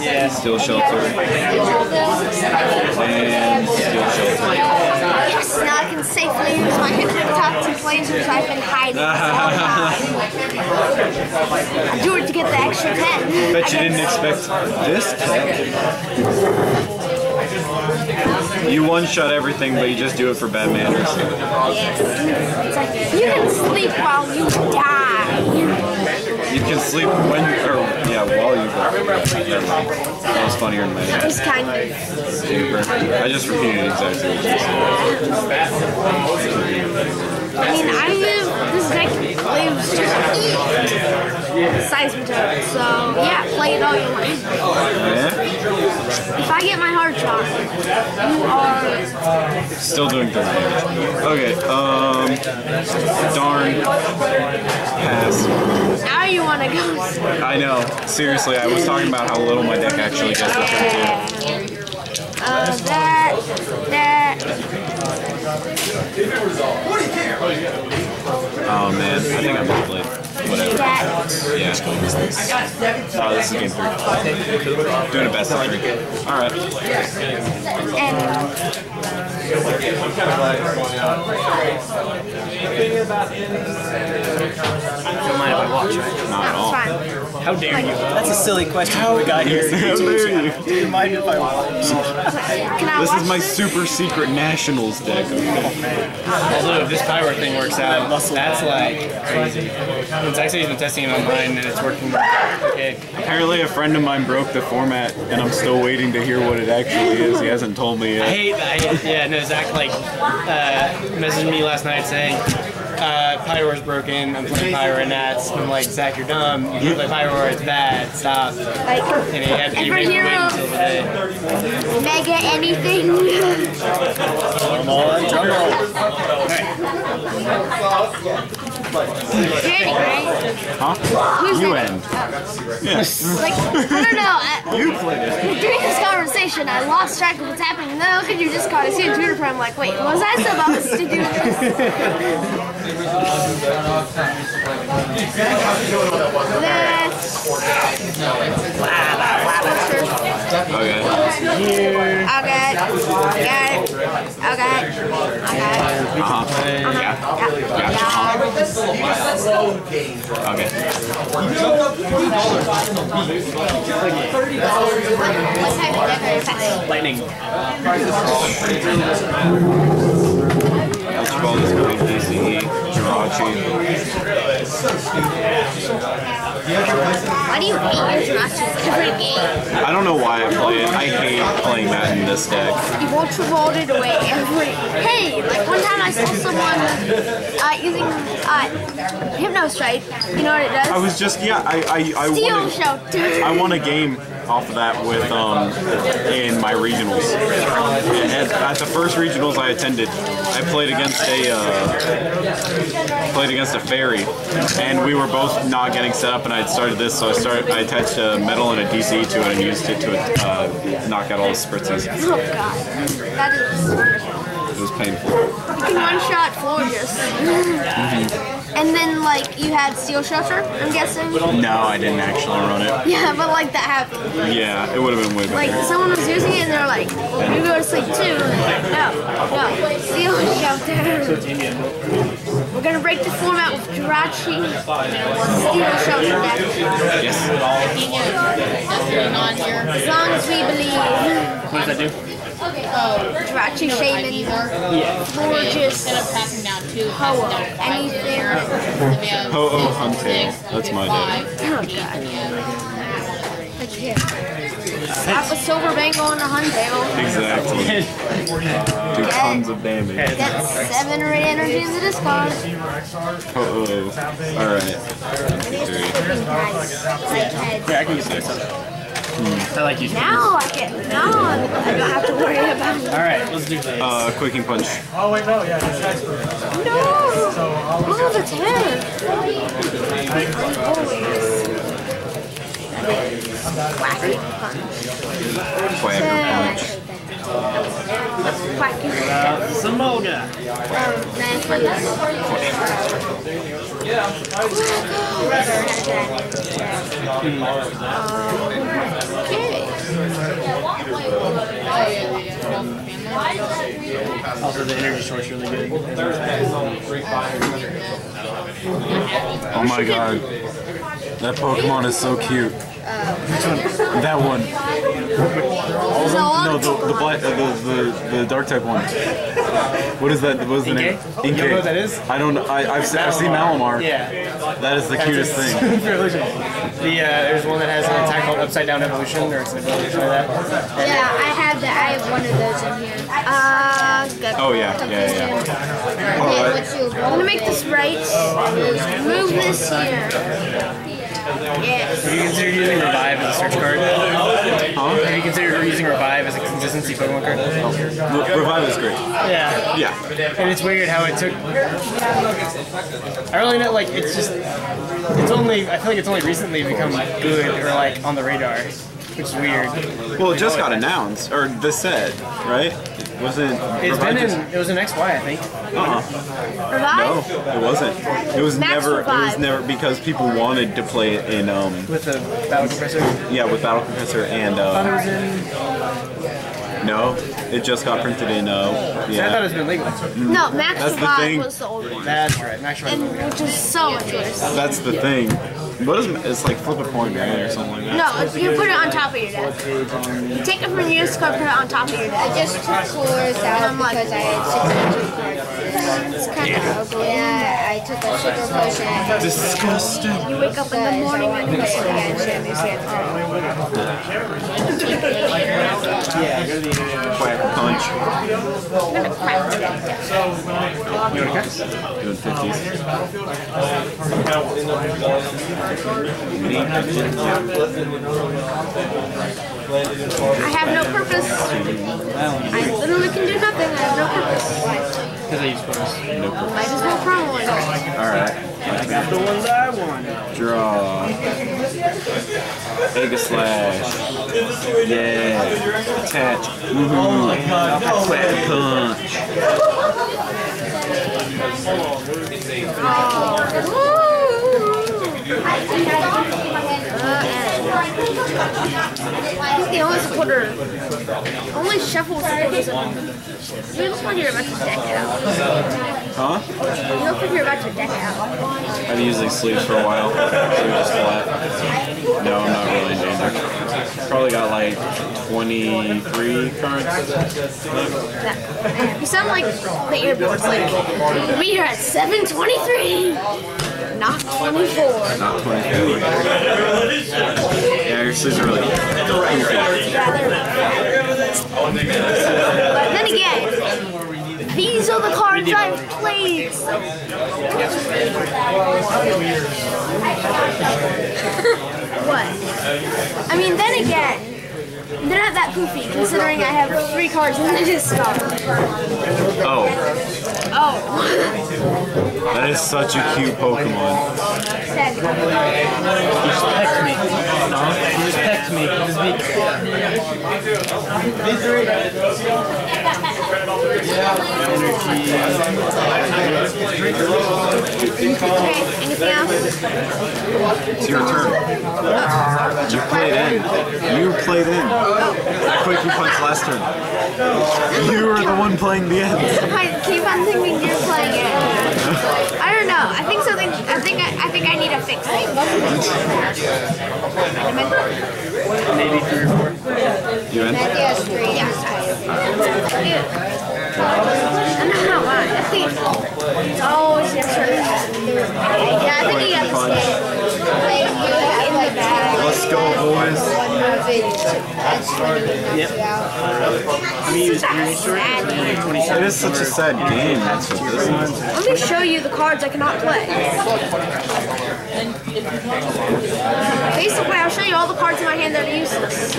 Yeah. steel shelter. And steel shelter. Yes, now I can safely use my hypnotoxic lasers I've been hiding this whole time. I do it to get the extra 10. Bet you didn't expect this You one shot everything, but you just do it for bad manners. Yes. It's like, you can sleep while you die. You can sleep when, or yeah, while you go. That was funnier my head. It's kind of. Super. I just repeated exactly what you said. I mean, I live, this deck lives to eat seismitoad, so yeah, play it all you want. Yeah? If I get my hard shot, you are. Still doing good damage. Okay, um, darn. Pass. Now you want to go. I know. Seriously, I was talking about how little my deck actually does to turn two. Uh, that, that. Oh man, I think I'm misplayed. Whatever. Yeah. Oh, this is game three. Doing a best of three. Alright. And Don't mind if I watch, right? Not at all. Fine. How dare you? That's a silly question. How we got here. How dare you? Do you mind if I watch? Can I This watch is my this? super secret nationals deck. Okay. Although if this power thing works out, that's like crazy. It's actually been testing it online and it's working okay. Apparently, a friend of mine broke the format, and I'm still waiting to hear what it actually is. He hasn't told me yet. I hate that. I hate, yeah, no, Zach like uh, messaged me last night saying uh, Pyroar's broken. I'm playing Pyro and Nats. I'm like, Zach, you're dumb. You can't play Pyroar. It's bad. Stop. Like, And he had he Every made me wait hero- until today. mega anything. Danny, right? Huh? Who's You end. Uh, yes. Like, I don't know. I, uh, (laughs) You played it. (laughs) during this conversation, I lost track of what's happening. Then look at you just see a tutor I'm like, wait, was I supposed to do this? (laughs) Okay. Okay. Okay. Okay. Okay. Uh-huh. Yeah. Yeah. Yeah. Okay. What type of deck are you playing? Lightning. Call this green DCE. Jirachi. Why do you hate your every game? I don't know why I play it. I hate playing that in this deck. You ultra it away every. Hey, like one time I saw someone uh, using uh, Hypno Strike. You know what it does? I was just yeah. I I I Steel won. A, Shelter. I won a game off of that with um in my regionals. At, at the first regionals I attended, I played against a uh, played against a fairy, and we were both not getting set up. And I had started this, so I started. I attached a metal and a DC to it and used it to uh, knock out all the Spritzees. Oh god, that is. It was painful. You can one shot Florges. And then like you had Steel Shelter, I'm guessing. No, I didn't actually run it. (laughs) Yeah, but like that happened. Yeah, it would have been way Like someone was using it and they're like, well, you go to sleep too. No, no, Steel Shelter. We're gonna break the format with Jirachi Steel Shelter deck. Yes. Being a on here. As long as we believe. What does that do? Oh, Jirachi Shaman, instead Florges, of passing down two, Ho-Oh, passing down five anything. Uh, here. Then we have Ho Oh six, Huntail. six, That's my five, deck. Oh god. Like here. Slap a silver bangle on a Huntail. Exactly. (laughs) Do tons of damage. Get seven red energy in the discard. Oh, oh. Alright. Three. Nice. Like heads. Yeah, I can use this. I like using Now I get. Now I'm, I don't have to worry about it. All right, let's do this. Uh, quicking punch. Oh wait, no, yeah, this guy's No! Oh, that's him! Wacky punch. Punch. Wacky punch. Man, for. Okay. Also, the energy source really good. Oh my god. That Pokemon is so cute. (laughs) That one. No, the the black, uh, the, the the dark type one. What is that? What is the name? Inkay? You don't know what that is? I don't know. I, I've, se- I've seen Malamar. Yeah. That is the cutest thing. (laughs) Super evolution. The uh, there's one that has an attack called Upside Down Evolution, or it's an evolution like that. Yeah, I have that. I have one of those in here. Uh, good. Oh yeah, yeah, yeah. yeah. Alright. I'm gonna make this right. Move this here. Yes. Have you considered using Revive as a search card? Huh? Have you considered using Revive as a consistency Pokemon card? Oh, Re- Revive is great. Yeah. Yeah. And it's weird how it took. I really know, like, it's just. It's only. I feel like it's only recently become like good or, like, on the radar. Which is weird. Well, it just got announced, or the set, right? It wasn't. It's Revive been in. It was an XY, I think. Uh-uh. Revive? No, it wasn't. It was Max never. It was never because people wanted to play it in um With the Battle Compressor. yeah with Battle Compressor and I thought it uh was in. no, it just got printed in uh I thought it's been legal. No, Max That's the thing. was the old one. That's right. Max And which is so much worse. That's the thing. What is it's like flip a coin, right, or something like that? No, you put it on top of your desk. You take it from your use card, put it on top of your desk. I just took coolers out because I had 62 cards. It's kind of ugly. Yeah, I took a sugar potion. Disgusting. You wake up in the morning and you Play it again, share me share. Yeah, go to the internet. Quack punch. gonna crack the deck. You want? Doing fifties. I have no purpose. I literally can do nothing. I have no purpose. Because I use photos. Life is no problem. All right. I Got the ones I wanted. Draw. Mega slash. Yeah. Attach. Mm-hmm. Woohoo. Quack punch. He's the only supporter. Only shuffle supporters. You look like you're about to deck out. Huh? You look like you're about to deck out. I've used these sleeves for a while. So they're just flat. No, I'm not really in danger. Probably got like 23 cards. You sound like the airport's like, we are at 723, not 24. Not 24. Yeah, your sleeves are really. But then again, these are the cards I've played. What? I mean, then again, they're not that poofy considering I have three cards in the discard. Oh, Oh. that is such a cute Pokemon. Sad. Respect me. Respect me. Just be Okay, anything else? It's your turn. You played in. You played in. I quickie punch last turn. You were the one playing the end. I keep on thinking you're playing it. I don't know. I think something. I think I, I think I need a fix maybe three or four. You in? Has three. I don't know why. I think oh, it's always your turn. Yeah, I think you got this. punch. Let's go, boys. That's when he knocks you. Let me use energy source. so you get 27 It is such a sad game. That's what this is. Let me show you the cards I cannot play. Basically, I I'll show you all the cards in my hand that are useless.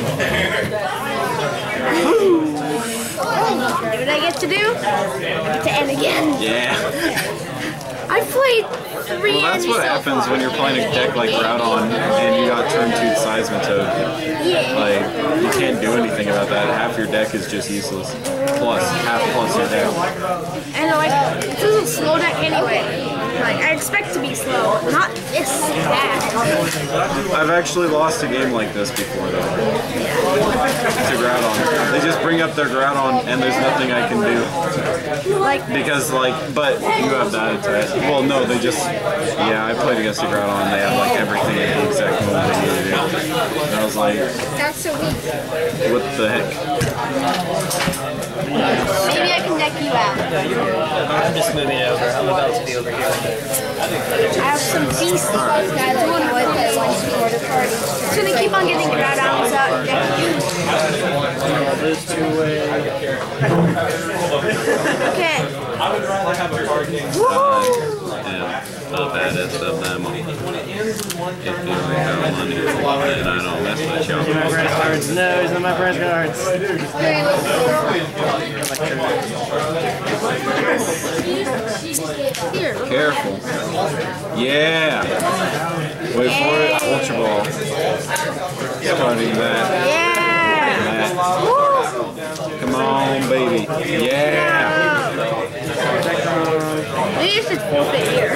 what did I get to do? I get to end again. Yeah. I played three Well, that's what so happens far. when you're playing a deck like Groudon and you got turn two Seismitoad. Yeah. Like, you can't do anything about that. Half your deck is just useless. Plus, half plus your deck. And like, is a slow deck anyway. Like, I expect to be slow. Not this bad. I've actually lost a game like this before, though. To Groudon. They just bring up their Groudon and there's nothing I can do. Like, Because, like, but you have that attack. Well, no, they just, yeah, I played against a Groudon and they have, like, everything in the exact move they needed to do. And I was like, That's so weak. what the heck? maybe I can deck you out. I'm just moving over. I'm about to be over here. I have some beast. Skylar, you know what? That one quarter party. It's gonna keep on getting Groudons out and decking you. Those two ways. Okay. Yeah, the baddest of them all. If you have money, and I don't mess with y'all. My press cards. No, he's not my press cards. Here. Careful. Yeah. Wait for it. Ultra Ball. Starting that. Yeah. that. Come on, baby. Yeah. Maybe you should forfeit here.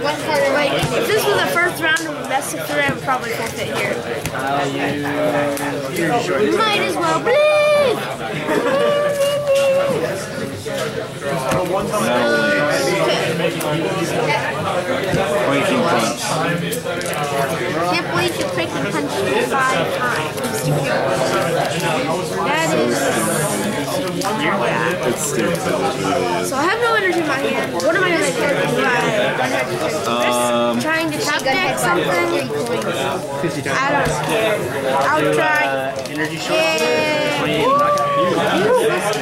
What card am I Like, if this was the first round of best of three, I would probably forfeit here. Might as well bleed. Can't believe you Quaking Punch me five times. That is. Yeah. It's stupid. It. So I have no energy in my hand. What am I gonna do? Do I Um, trying to top deck something? I don't know. I'll try. Uh, energy shot. Yeah. Woo! Let's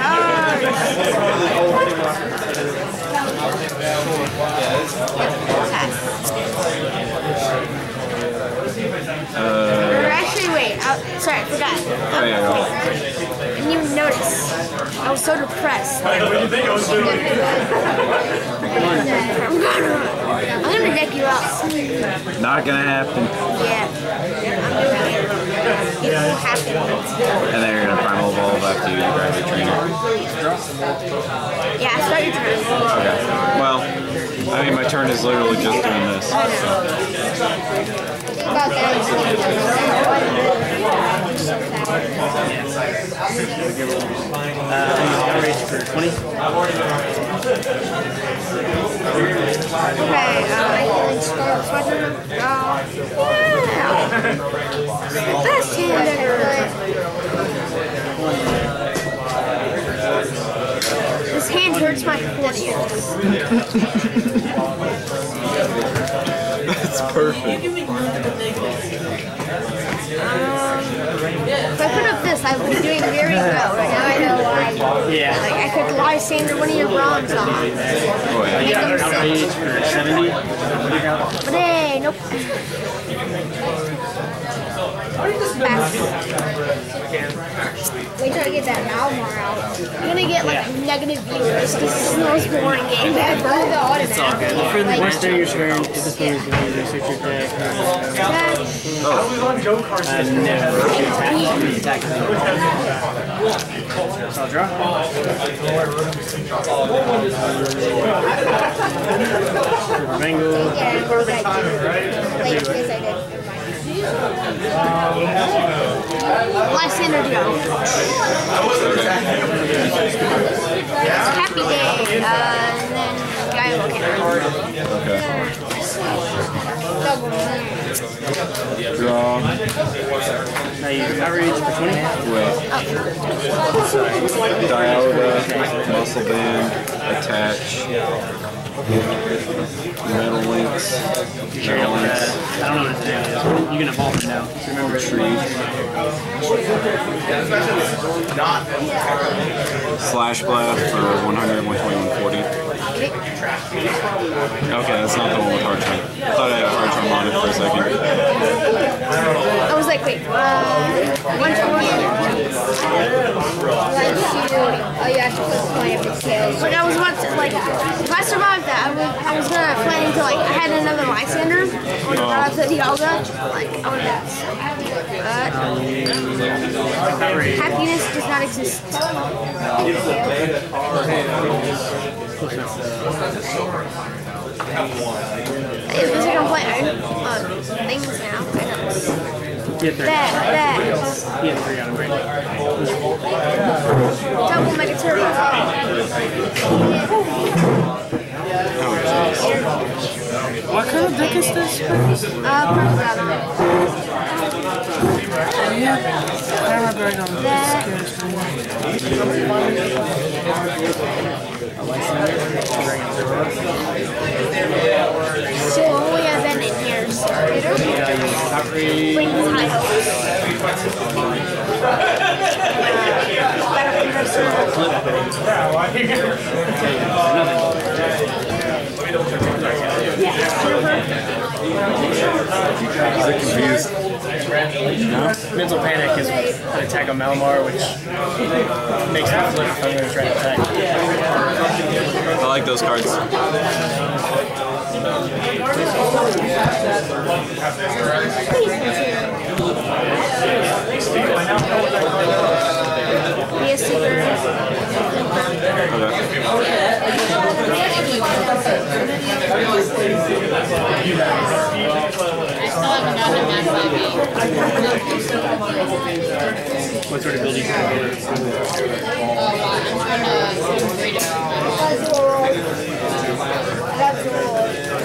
Or actually, wait. I, sorry, I forgot. Oh, yeah, go ahead. I didn't even notice. I was so depressed. I'm gonna, I'm gonna deck you out. Not gonna happen. Yeah, I'm doing it. It will happen. And then you're gonna primal evolve after you grab your trainer. Yeah, start your turn. Okay. Well, I mean, my turn is literally just doing this. Think about that. For 20. Okay, so I turn. Yeah. Best hand ever. This hand hurts my corneas. (laughs) That's perfect. If I put up this, I would be doing very well right now. I know why. Yeah. Like, I could lie Lysander one of your Bronzong. Oh, yeah. Make them sick. 70. But hey, nope. Back. Wait till I get that Malamar out. You're gonna get like negative viewers because this is the most boring game ever. It's all good. For the worst day of your turn, if this player is going to search your deck, uh, no. Attack. I'll draw. Mango. Yeah, of course I did. Wait, yes I did. Lysander Joe. It's Happy Day, uh, and then Guy. Okay. Draw. Now you coverage for 20. Wait. Dialga, Muscle Band, Attach, Metal Links, Metal Links, I don't know what name is. You can evolve it now. Remember Slash Blast for 100, 120, 140. Okay, that's not the one with Hard Charm. I thought I had Hard Charm on it for a second. i wait, uh, 140. Oh, you have to put the point the. Like I was to, like, if I survived that, I, would, I was gonna plan to, like, I had another Lysander. I would have brought up the Dialga. Like, I would have. But happiness does not exist. Hey, at least I can play uh, things now. Get three. That, that. Get three out of range. Double Mega Turbo. What kind of deck is this? Uh, Purple I remember it on That. So only have been in here. So Wings High Hopes. Is it confused? Mental Panic is an attack on Malamar, which makes me flip if I'm going to try to attack. I like those cards. Be a secret. Okay. I still haven't gotten a max IV. What sort of building can you get? I'm trying to read it. I'm only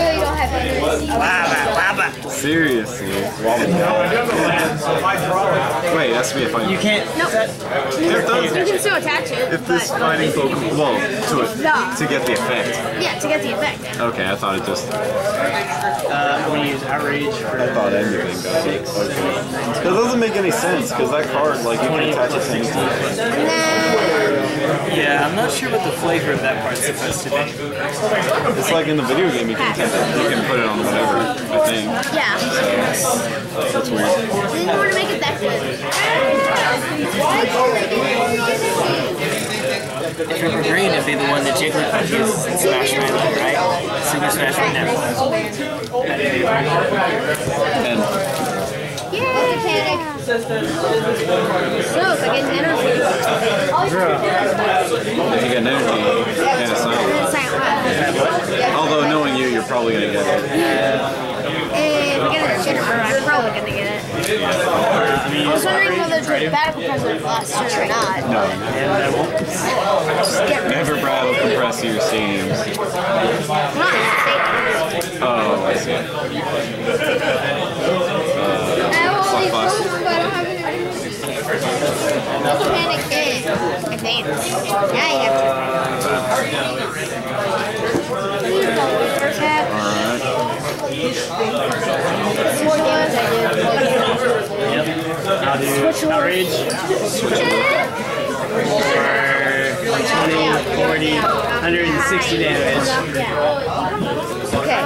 It's really hard reading. It's, it's a read a max. Dang it, Could What? Literally don't have any. Seriously? Wait, it has to be a fighting. You can't. Nope. If those, You can still attach it. if this fighting Pokemon, well, to it, No. to get the effect. Yeah, to get the effect. Okay, I thought it just. Uh, I'm going to use Outrage for I thought anything got it. Okay. That doesn't make any sense because that card, like, you can attach it to anything. And then, Yeah, I'm not sure what the flavor of that part's supposed to be. It's like in the video game, you can you can put it on whatever. I think yeah. that's weird. Then you want to make it that good. If you're green, it'd be the one that Jigglypuff uses in Smash right right? Super Smash right now. And Yeah. So, if I get energy. if you get an energy, and a silent. silent Although knowing you, you're probably gonna get it. If I get a Jennifer, I'm probably gonna get it. I was wondering whether the battle last turn or not. No, Just get never brattle compress your stadiums. Oh, I see. I have all these Fuck. But I don't have any. Double panic is advance. Now you have to. Please don't first half. Alright. More games I I'll do Outrage for like 20, 40, 160 damage. Okay.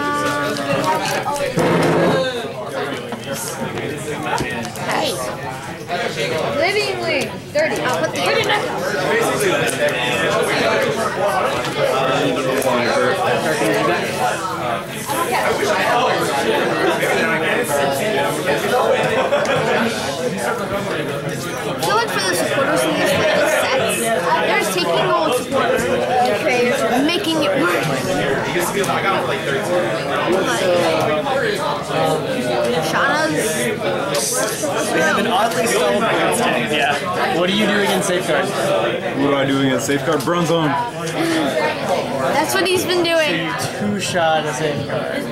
Um, Living Link, 30. I'll put the I feel like for the supporters in these like, sets, they're taking the making it work. Like, Shauna's They have an oddly stalled board state. Yeah. What are you doing in Safeguard? What do I do against Safeguard Bronzong? (laughs) That's what he's been doing. Two shot a save card.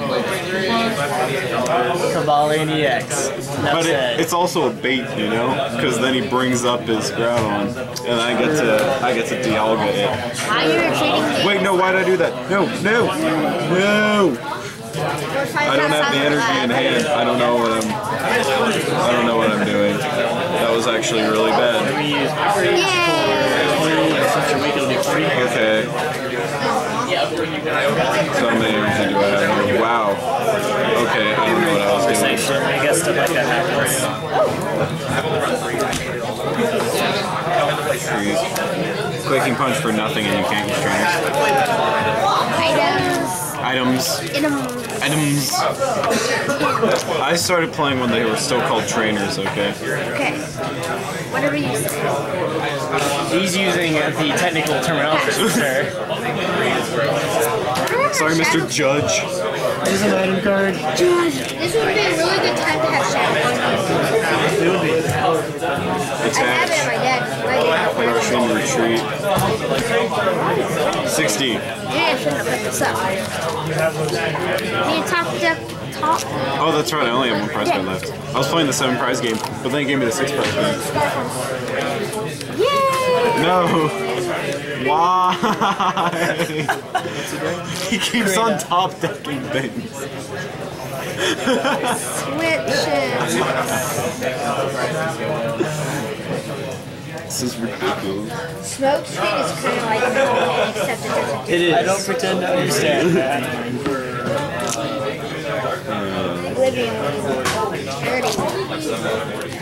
Cavalini X. But it, it. it's also a bait, you know, because then he brings up his Groudon, and I get to I get to Dialga it. Why you're retreating me? Wait, no, why'd I do that? No, no, no! I don't have the energy in hand. I don't know what I'm. I don't know what I'm doing. That was actually really bad. Yay! Okay. So how many energy do I have here? Wow. Okay, I don't know what I was doing. I guess stuff like that happens. Trees. Quaking punch for nothing and you can't use trainers. Items. Items. Items. I started playing when they were still called trainers, okay? Okay. Whatever you say. He's using uh, the technical terminology, sir. Sorry, Mr. Judge. Here's an item card. Judge! This would be a really good time to have shadow. It would be. I have it Attach. at my dad's. Right now. Retreat. 60. Maybe I shouldn't have put this up. Need top deck top. Oh, that's right. I only have one prize card left. I was playing the seven prize game, but then he gave me the six prize game. Yay! No. Why? he keeps on top decking things. Switches. This is ridiculous. Smoke screen is kind of like Pokemon, except it doesn't. It is. I don't pretend to understand that. Oblivion. Dirty.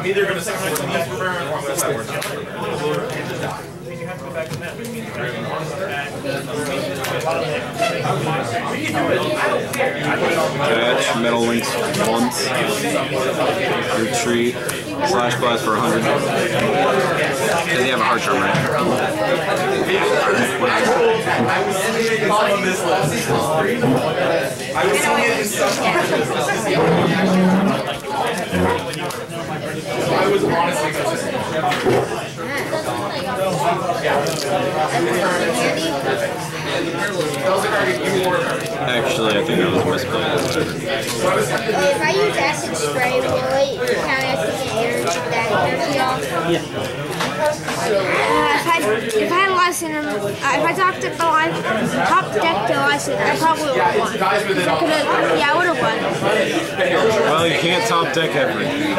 I'm either going to sacrifice these for burn or I'm going to sacrifice Catch, Metal Links once. Retreat. Slash Blast for 100. Does he have a hard charm, right? (laughs) Actually, I think that was misplaced. If I use acid spray, will it count as taking energy, that energy off? Uh, if I if I had Lysander, uh, if I talked to the line, top deck to Lysander, I probably would have won. 'Cause I could've- yeah, I would have won. Well, you can't top deck everything, okay?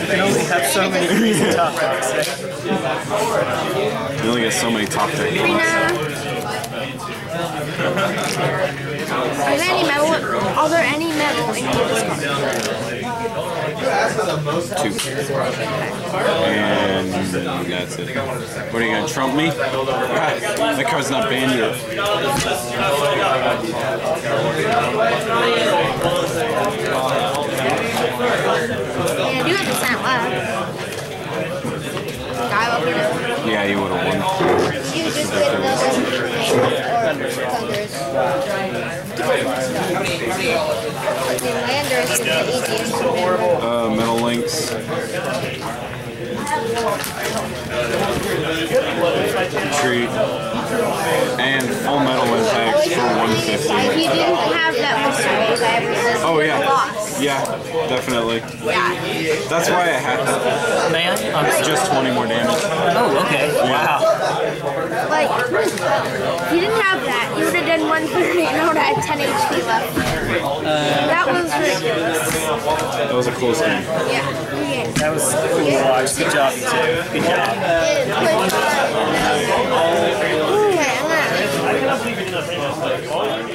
You can only have so many crazy top decks. You only get so many top deck cards. Rena. Is there any metal? Are there any metal in this card? Two. And that's it. What are you gonna trump me? Ah, that card's not banned yet. Yeah, I do have the cent left. Guy over there. Yeah, you would have won. You just or thunders. Uh, Metal Links. Retreat. And Full Metal Impact for 150. If you didn't have that mystery, Oh yeah. lost. Yeah, definitely. Yeah. That's why I had to. Man, It's just 20 more damage. Oh, okay. Wow. Like, if you didn't have that, you would have done 130 and I would have had 10 HP left. that was ridiculous. That was a close game. Yeah. Okay. That was cool to watch. Good job, you two. Good job. Ich bin das Ende.